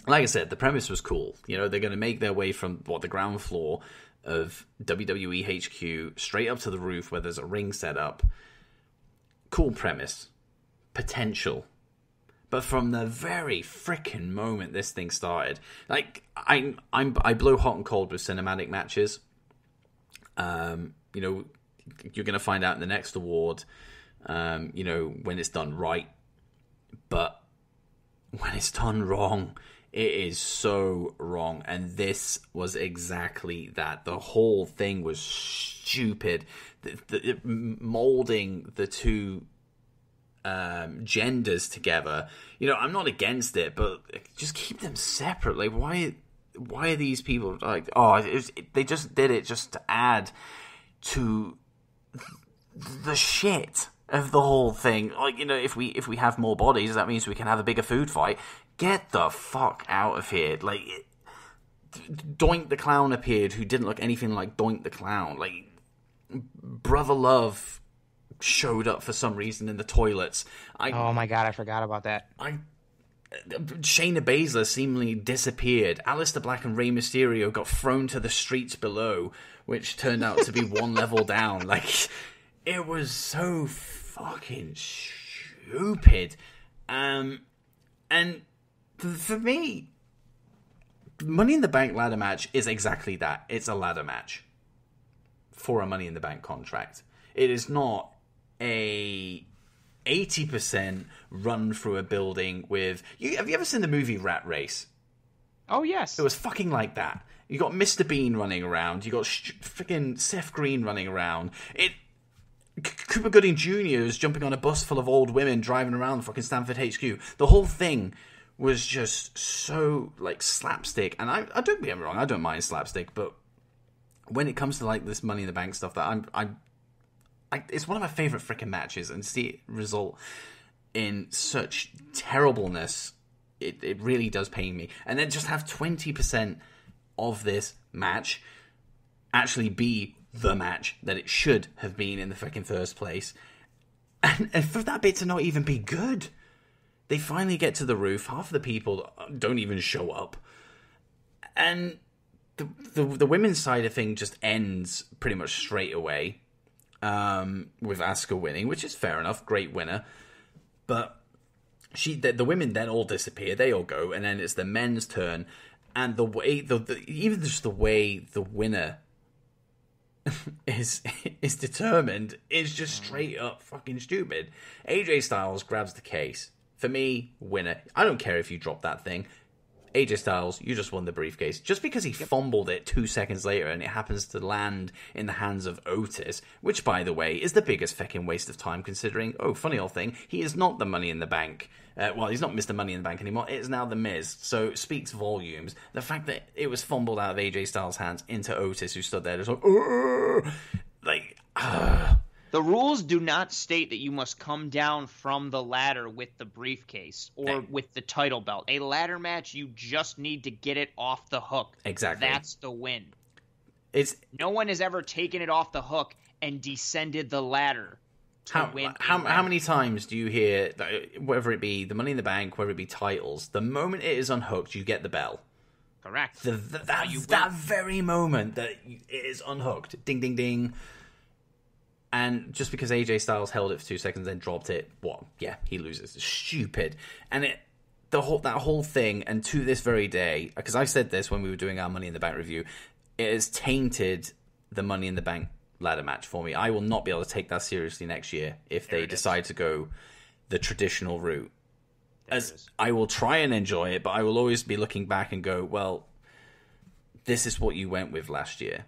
like I said, the premise was cool. You know, they're going to make their way from what the ground floor of WWE HQ straight up to the roof where there's a ring set up. Cool premise, potential. But from the very freaking moment this thing started, like I, I'm, I blow hot and cold with cinematic matches. Um, you know, you're going to find out in the next award. Um, you know, when it's done right, but when it's done wrong, it is so wrong. And this was exactly that. The whole thing was stupid. The, the, it- molding the two um, genders together. You know, I'm not against it, but just keep them separate. Like, why? Why are these people like? Oh, it was, they just did it just to add to the shit of the whole thing. Like, you know, if we if we have more bodies, that means we can have a bigger food fight. Get the fuck out of here! Like, Doink the clown appeared, who didn't look anything like Doink the clown. Like, Brother Love showed up for some reason in the toilets. I Oh my god, I forgot about that. I Shayna Baszler seemingly disappeared. Aleister Black and Rey Mysterio got thrown to the streets below, which turned out to be one level down. Like, it was so fucking stupid. Um, and for me, Money in the Bank ladder match is exactly that. It's a ladder match for a Money in the Bank contract. It is not a 80% run through a building with. You, have you ever seen the movie Rat Race? Oh, yes. It was fucking like that. You got Mr. Bean running around. You got sh- freaking Seth Green running around. It. Cuba Gooding Jr. is jumping on a bus full of old women driving around fucking Stamford HQ. The whole thing was just so like slapstick. And I, I don't get me wrong, I don't mind slapstick, but when it comes to like this Money in the Bank stuff, that I'm, I'm, I, it's one of my favorite freaking matches, and see it result in such terribleness, it, it really does pain me. And then just have twenty percent of this match actually be the match that it should have been in the freaking first place, and, and for that bit to not even be good. They finally get to the roof. Half of the people don't even show up, and the, the, the women's side of thing just ends pretty much straight away um, with Asuka winning, which is fair enough. Great winner, but she the, the, women then all disappear. They all go, and then it's the men's turn. And the way the, the even just the way the winner is is determined is just straight up fucking stupid. AJ Styles grabs the case. For me, winner. I don't care if you drop that thing. AJ Styles, you just won the briefcase. Just because he yep. fumbled it two seconds later and it happens to land in the hands of Otis, which, by the way, is the biggest fucking waste of time considering, oh, funny old thing, he is not the money in the bank. Uh, well, he's not Mr. Money in the Bank anymore. It's now The Miz. So speaks volumes. The fact that it was fumbled out of AJ Styles' hands into Otis, who stood there just like, like, uh, the rules do not state that you must come down from the ladder with the briefcase or with the title belt. A ladder match, you just need to get it off the hook. Exactly. That's the win. It's no one has ever taken it off the hook and descended the ladder. how, how, how many times do you hear that, whether it be the money in the bank, whether it be titles, the moment it is unhooked, you get the bell. Correct. The, the, that, that very moment that it is unhooked, ding, ding, ding and just because AJ Styles held it for two seconds, then dropped it, what? Yeah, he loses. Stupid. And it, the whole that whole thing, and to this very day, because I said this when we were doing our Money in the Bank review, it has tainted the Money in the Bank ladder match for me. I will not be able to take that seriously next year if there they decide is. to go the traditional route. There As I will try and enjoy it, but I will always be looking back and go, well, this is what you went with last year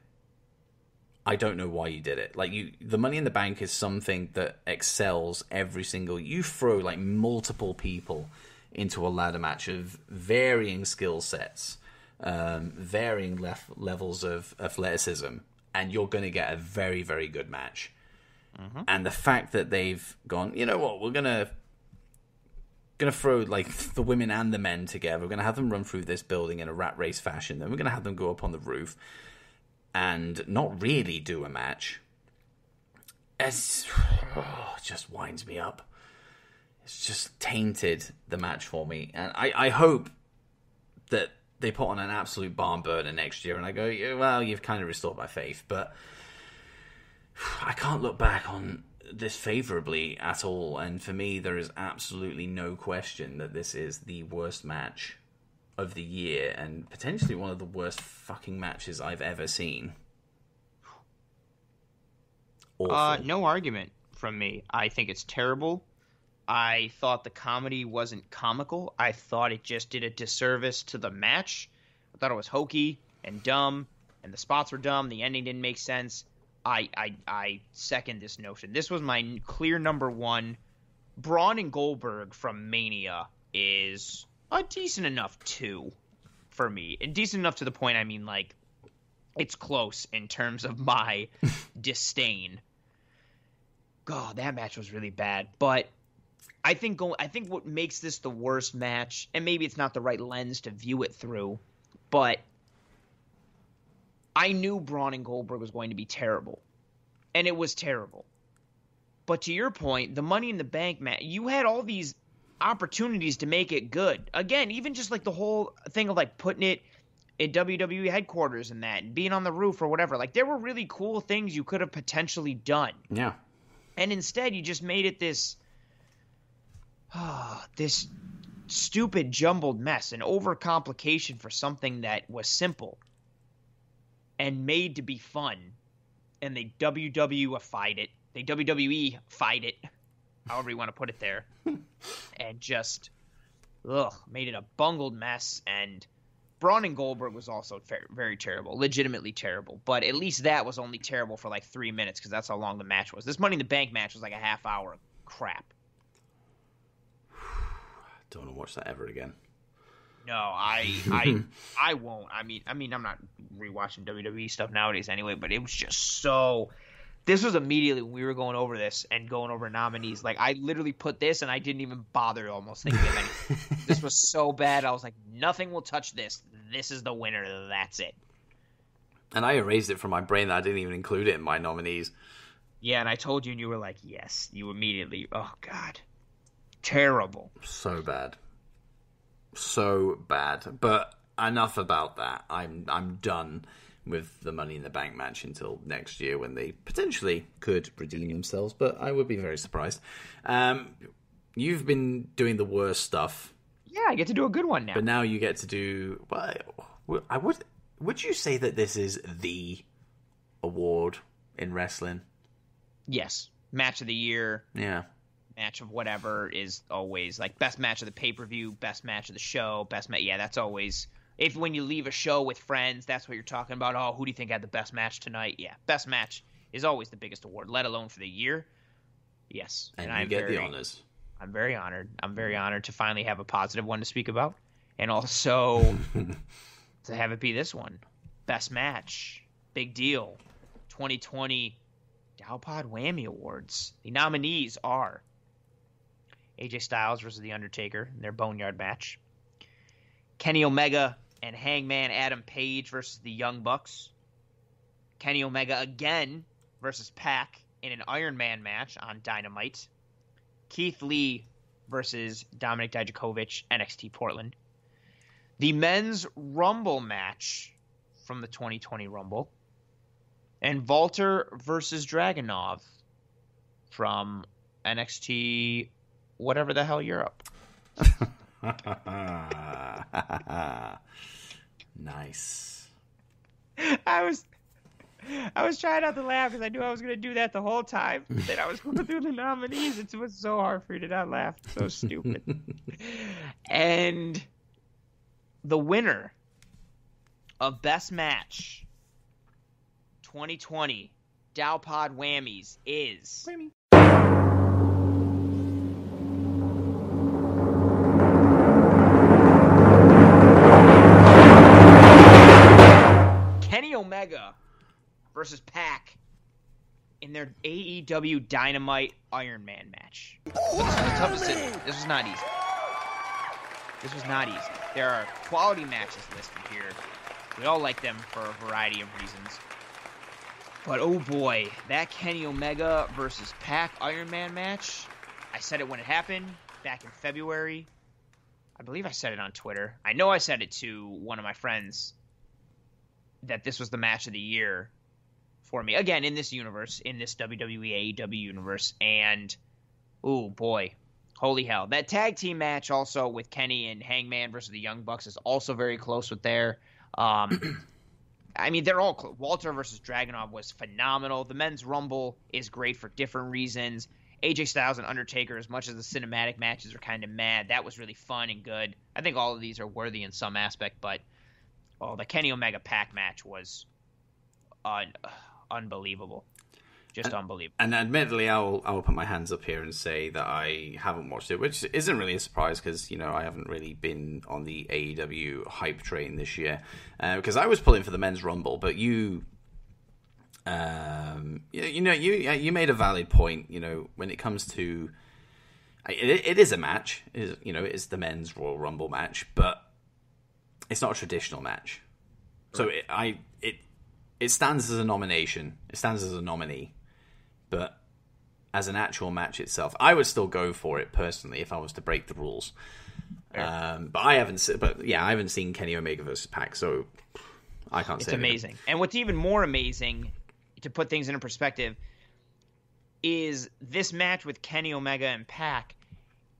I don't know why you did it. Like you, the Money in the Bank is something that excels every single. You throw like multiple people into a ladder match of varying skill sets, um, varying lef- levels of athleticism, and you're going to get a very, very good match. Mm-hmm. And the fact that they've gone, you know what, we're gonna gonna throw like the women and the men together. We're gonna have them run through this building in a rat race fashion. Then we're gonna have them go up on the roof and not really do a match, as oh, just winds me up. It's just tainted the match for me, and I, I hope that they put on an absolute barn burner next year, and I go, yeah, well, you've kind of restored my faith, but I can't look back on this favorably at all. And for me, there is absolutely no question that this is the worst match of the year and potentially one of the worst fucking matches I've ever seen. Uh, no argument from me. I think it's terrible. I thought the comedy wasn't comical. I thought it just did a disservice to the match. I thought it was hokey and dumb, and the spots were dumb. The ending didn't make sense. I I, I second this notion. This was my clear number one. Braun and Goldberg from Mania is a decent enough two for me. And decent enough to the point I mean like it's close in terms of my disdain. God, that match was really bad. But I think go, I think what makes this the worst match, and maybe it's not the right lens to view it through, but I knew Braun and Goldberg was going to be terrible, and it was terrible. But to your point, the Money in the Bank match, you had all these opportunities to make it good. Again, even just like the whole thing of like putting it in WWE headquarters and that, and being on the roof or whatever. Like there were really cool things you could have potentially done. Yeah. And instead, you just made it this, ah, this stupid jumbled mess, an overcomplication for something that was simple and made to be fun. And they WWFied it. They WWE fied it, however you want to put it there, and just ugh, made it a bungled mess. And Braun and Goldberg was also very, very terrible, legitimately terrible. But at least that was only terrible for like three minutes because that's how long the match was. This Money in the Bank match was like a half hour of crap. Don't want to watch that ever again. No, I I I won't. I mean, I mean, I'm not rewatching WWE stuff nowadays anyway. But it was just so. This was immediately when we were going over this and going over nominees. Like I literally put this and I didn't even bother almost thinking of anything. this was so bad. I was like, nothing will touch this. This is the winner. That's it. And I erased it from my brain that I didn't even include it in my nominees. Yeah, and I told you, and you were like, yes. You immediately. Oh God, terrible. So bad. So bad. But enough about that. I'm I'm done with the Money in the Bank match until next year when they potentially could redeem themselves, but I would be very surprised. Um, you've been doing the worst stuff, Yeah, I get to do a good one now. but now you get to do. Well, I would. Would you say that this is the award in wrestling? yes, match of the year. Yeah. match of whatever is always like best match of the pay per view, best match of the show, best match. Yeah, that's always if when you leave a show with friends, that's what you're talking about. Oh, who do you think had the best match tonight? Yeah, best match is always the biggest award, let alone for the year. Yes, And, you I'm get very, the honors. I'm very honored. I'm very honored to finally have a positive one to speak about, and also to have it be this one, best match, big deal, 2020 Dow Pod Whammy Awards. The nominees are AJ Styles versus The Undertaker in their Boneyard match. Kenny Omega and Hangman Adam Page versus the Young Bucks. Kenny Omega again versus Pac in an Iron Man match on Dynamite. Keith Lee versus Dominik Dijakovic, NXT Portland. The men's Rumble match from the 2020 Rumble. And Walter versus Dragunov from NXT, whatever the hell Europe. nice. I was I was trying not to laugh because I knew I was going to do that the whole time. Then I was going through the nominees. It was so hard for you to not laugh. So stupid. and the winner of Best Match 2020 Dow Pod Whammies is. Omega versus Pac in their AEW Dynamite Iron Man match. This was. This was not easy. This was not easy. There are quality matches listed here. We all like them for a variety of reasons. But oh boy, that Kenny Omega versus Pac Iron Man match. I said it when it happened back in February. I believe I said it on Twitter. I know I said it to one of my friends that this was the match of the year for me. Again, in this universe, in this WWE AEW universe, and oh boy, holy hell! That tag team match also with Kenny and Hangman versus the Young Bucks is also very close with there. Um, I mean, they're all close. Walter versus Dragunov was phenomenal. The men's Rumble is great for different reasons. AJ Styles and Undertaker, as much as the cinematic matches are kind of mad, that was really fun and good. I think all of these are worthy in some aspect, but oh, the Kenny Omega Pac match was un- unbelievable, just unbelievable. And admittedly, I'll I'll put my hands up here and say that I haven't watched it, which isn't really a surprise because you know I haven't really been on the AEW hype train this year because I was pulling for the men's rumble, but you. Um, you, you know, you you made a valid point. You know, when it comes to, it, it is a match. It is, you know, it is the men's Royal Rumble match, but it's not a traditional match. So it, I it it stands as a nomination. It stands as a nominee, but as an actual match itself, I would still go for it personally if I was to break the rules. Um, but I haven't. se- But yeah, I haven't seen Kenny Omega versus Pac, so I can't It's say anything. amazing. And what's even more amazing, to put things into perspective, is this match with Kenny Omega and Pac.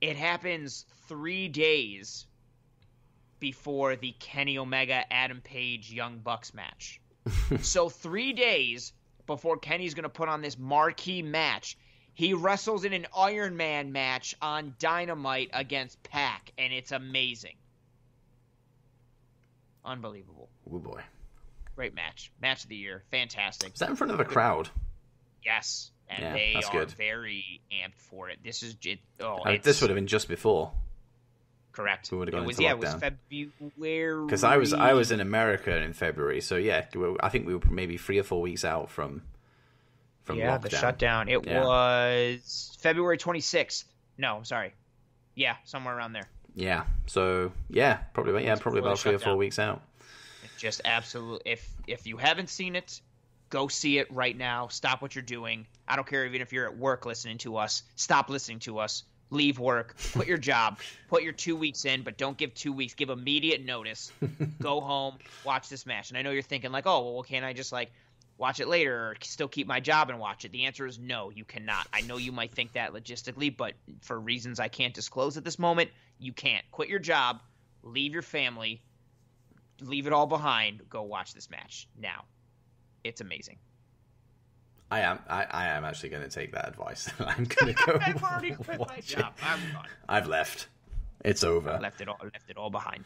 It happens three days before the Kenny Omega Adam Page Young Bucks match. so three days before Kenny's going to put on this marquee match, he wrestles in an Iron Man match on Dynamite against Pac, and it's amazing. Unbelievable. Oh boy, Great match. Match of the year. Fantastic. is that in front of a crowd? Yes. And Yeah, they are good. very amped for it. This is it, oh, it's this would have been just before correct. we would've gone it was into yeah, it was. February. because I was I was in America in February, so yeah, I think we were maybe three or four weeks out from from yeah, lockdown. the shutdown. It Yeah. was February 26th. No, sorry. Yeah, somewhere around there. Yeah, so yeah, probably yeah, probably about three or four weeks out. It just absolutely. If if you haven't seen it, go see it right now. Stop what you're doing. I don't care even if you're at work listening to us. Stop listening to us. Leave work. Quit your job. Put your two weeks in, but don't give two weeks. Give immediate notice. go home. Watch this match. And I know you're thinking like, oh, well, can't I just like watch it later or still keep my job and watch it? The answer is no. You cannot. I know you might think that logistically, but for reasons I can't disclose at this moment, you can't. Quit your job. Leave your family leave it all behind. Go watch this match now. It's amazing. I am I, I am actually going to take that advice. I'm going to go. I've already quit my job. it. I'm gone. I've left. It's over. Left it all. Left it all behind.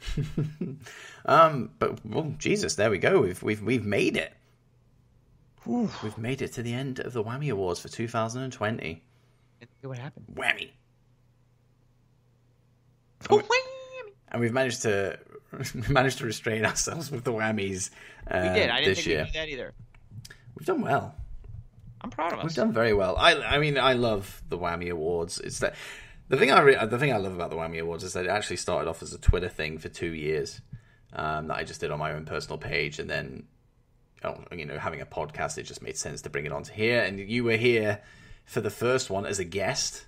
Um, but well, Jesus, there we go. We've we've we've made it. We've made it to the end of the Whammy Awards for 2020. what happened? Whammy, Oh, and we've managed to managed to restrain ourselves with the whammies. Uh, we did. I didn't think year. we did that either. We've done well. I'm proud of us. We've done very well. I I mean I love the Whammy Awards. It's that the thing I re- the thing I love about the Whammy Awards is that it actually started off as a Twitter thing for two years um, that I just did on my own personal page, and then oh, you know having a podcast, it just made sense to bring it onto here. And you were here for the first one as a guest,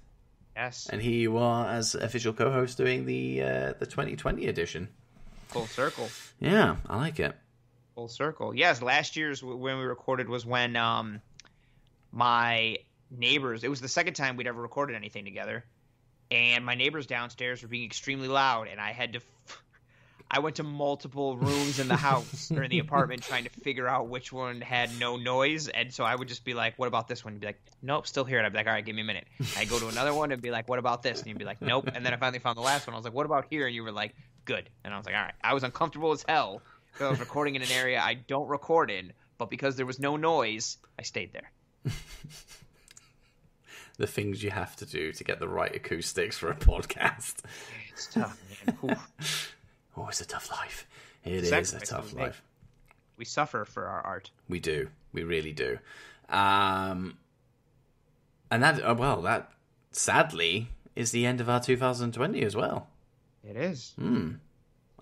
Yes. and here you are as official co-host doing the uh, the 2020 edition. Full circle. Yeah, I like it. Full circle. Yes. Last year's when we recorded was when um my neighbors. It was the second time we'd ever recorded anything together, and my neighbors downstairs were being extremely loud, and I had to. F- I went to multiple rooms in the house or in the apartment trying to figure out which one had no noise, and so I would just be like, "What about this one?" And be like, "Nope, still here." And I'd be like, "All right, give me a minute." I go to another one and be like, "What about this?" And you'd be like, "Nope." And then I finally found the last one. I was like, "What about here?" And you were like, "Good." And I was like, "All right." I was uncomfortable as hell because I was recording in an area I don't record in, but because there was no noise, I stayed there. The things you have to do to get the right acoustics for a podcast. It's tough, Oh, it's a tough life. It is Exactly. a tough we life. We suffer for our art. We do. We really do. Um, and that, uh, well, that sadly is the end of our 2020 as well. It is. Hmm.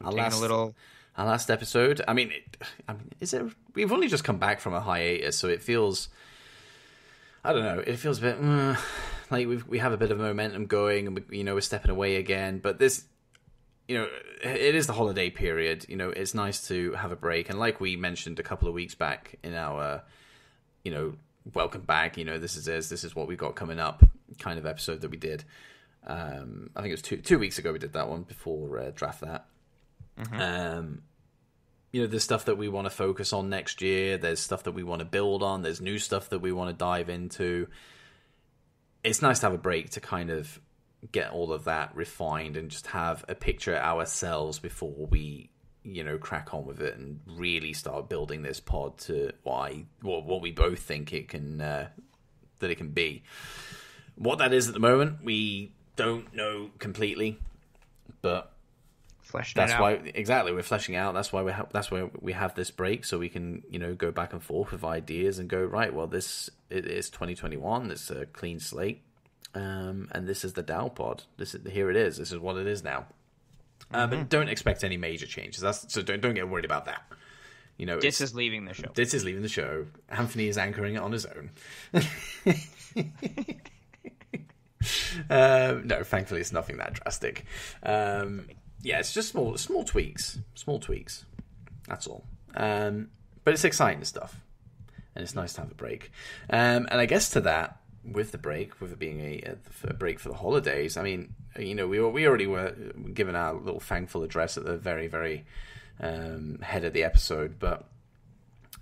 Our last, a little. our last episode. I mean, it, I mean, is it? We've only just come back from a hiatus, so it feels. I don't know. It feels a bit uh, like we we have a bit of momentum going, and we, you know we're stepping away again. But this, you know, it is the holiday period. You know, it's nice to have a break, and like we mentioned a couple of weeks back in our, you know, welcome back. You know, this is this, this is what we got coming up. Kind of episode that we did. Um, I think it was two two weeks ago we did that one before uh, draft that. Um, you know, there's stuff that we want to focus on next year. There's stuff that we want to build on. There's new stuff that we want to dive into. It's nice to have a break to kind of get all of that refined and just have a picture ourselves before we, you know, crack on with it and really start building this pod to why what we both think it can, uh, that it can be. What that is at the moment, we don't know completely, but Fleshing that's why exactly we're fleshing out. That's why we have that's why we have this break so we can you know go back and forth with ideas and go right well this it is 2021 it's a clean slate um and this is the Dow pod. This is here it is. This is what it is now. Uh, Mm-hmm. but don't expect any major changes. That's so don't don't get worried about that. You know This is leaving the show. this is leaving the show. Anthony is anchoring it on his own. Um, no, thankfully it's nothing that drastic. Um, yeah, it's just small, small tweaks, small tweaks. That's all. Um, but it's exciting stuff, and it's nice to have a break. Um, and I guess to that, with the break, with it being a, a, break for the holidays, I mean, you know, we we already were given our little thankful address at the very very um, head of the episode, but.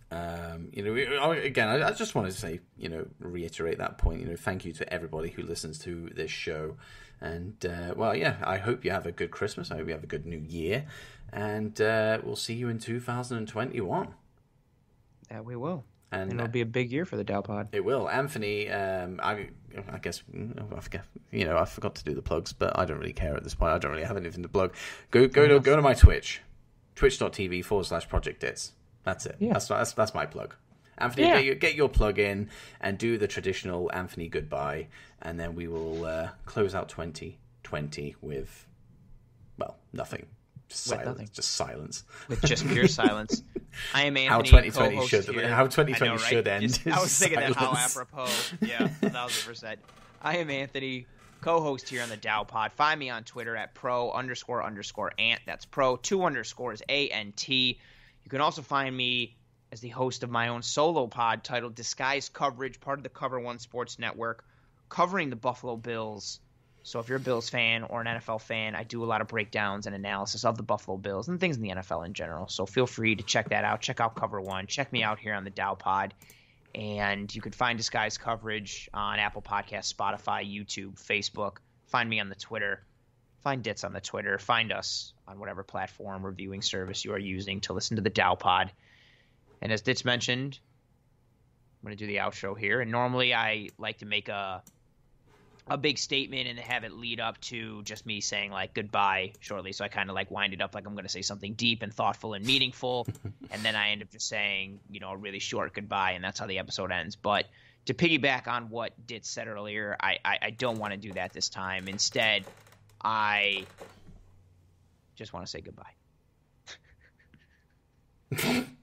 Um, you know, we, again, I, I, just wanted to say, you know, reiterate that point. You know, thank you to everybody who listens to this show, and uh, well, yeah, I hope you have a good Christmas. I hope you have a good New Year, and uh, we'll see you in 2021. Yeah, we will. And, and, it'll be a big year for the Dow Pod. It will. Anthony, um, I, I guess, I forget, you know, I forgot to do the plugs, but I don't really care at this point. I don't really have anything to plug. Go, go to, go to my Twitch, twitch.tv forward slash project. That's it. Yeah. That's, that's, that's my plug. Anthony, yeah. get, your, get your plug in and do the traditional Anthony goodbye, and then we will uh, close out 2020 with, well, nothing. Just silence. Just silence. With just pure silence. I am Anthony. How 2020 should here. how 2020 know, right? should end. Just, I was thinking silence. that how apropos. Yeah, a thousand percent. I am Anthony, co-host here on the Dow Pod. Find me on Twitter at pro underscore underscore ant. That's pro two underscores a n t. You can also find me as the host of my own solo pod titled Disguise Coverage, part of the Cover One Sports Network, covering the Buffalo Bills so if you're a Bills fan or an NFL fan, I do a lot of breakdowns and analysis of the Buffalo Bills and things in the NFL in general. So feel free to check that out. Check out Cover One. Check me out here on the Dow Pod. And you can find Disguise coverage on Apple Podcasts, Spotify, YouTube, Facebook. Find me on the Twitter. Find Dits on the Twitter. Find us on whatever platform reviewing service you are using to listen to the Dow Pod. And as Dits mentioned, I'm going to do the outro here. And normally I like to make a a big statement and have it lead up to just me saying like goodbye shortly. So I kind of like wind it up like I'm going to say something deep and thoughtful and meaningful, and then I end up just saying you know a really short goodbye, and that's how the episode ends. But to piggyback on what Dit said earlier, I I, I don't want to do that this time. Instead, I just want to say goodbye.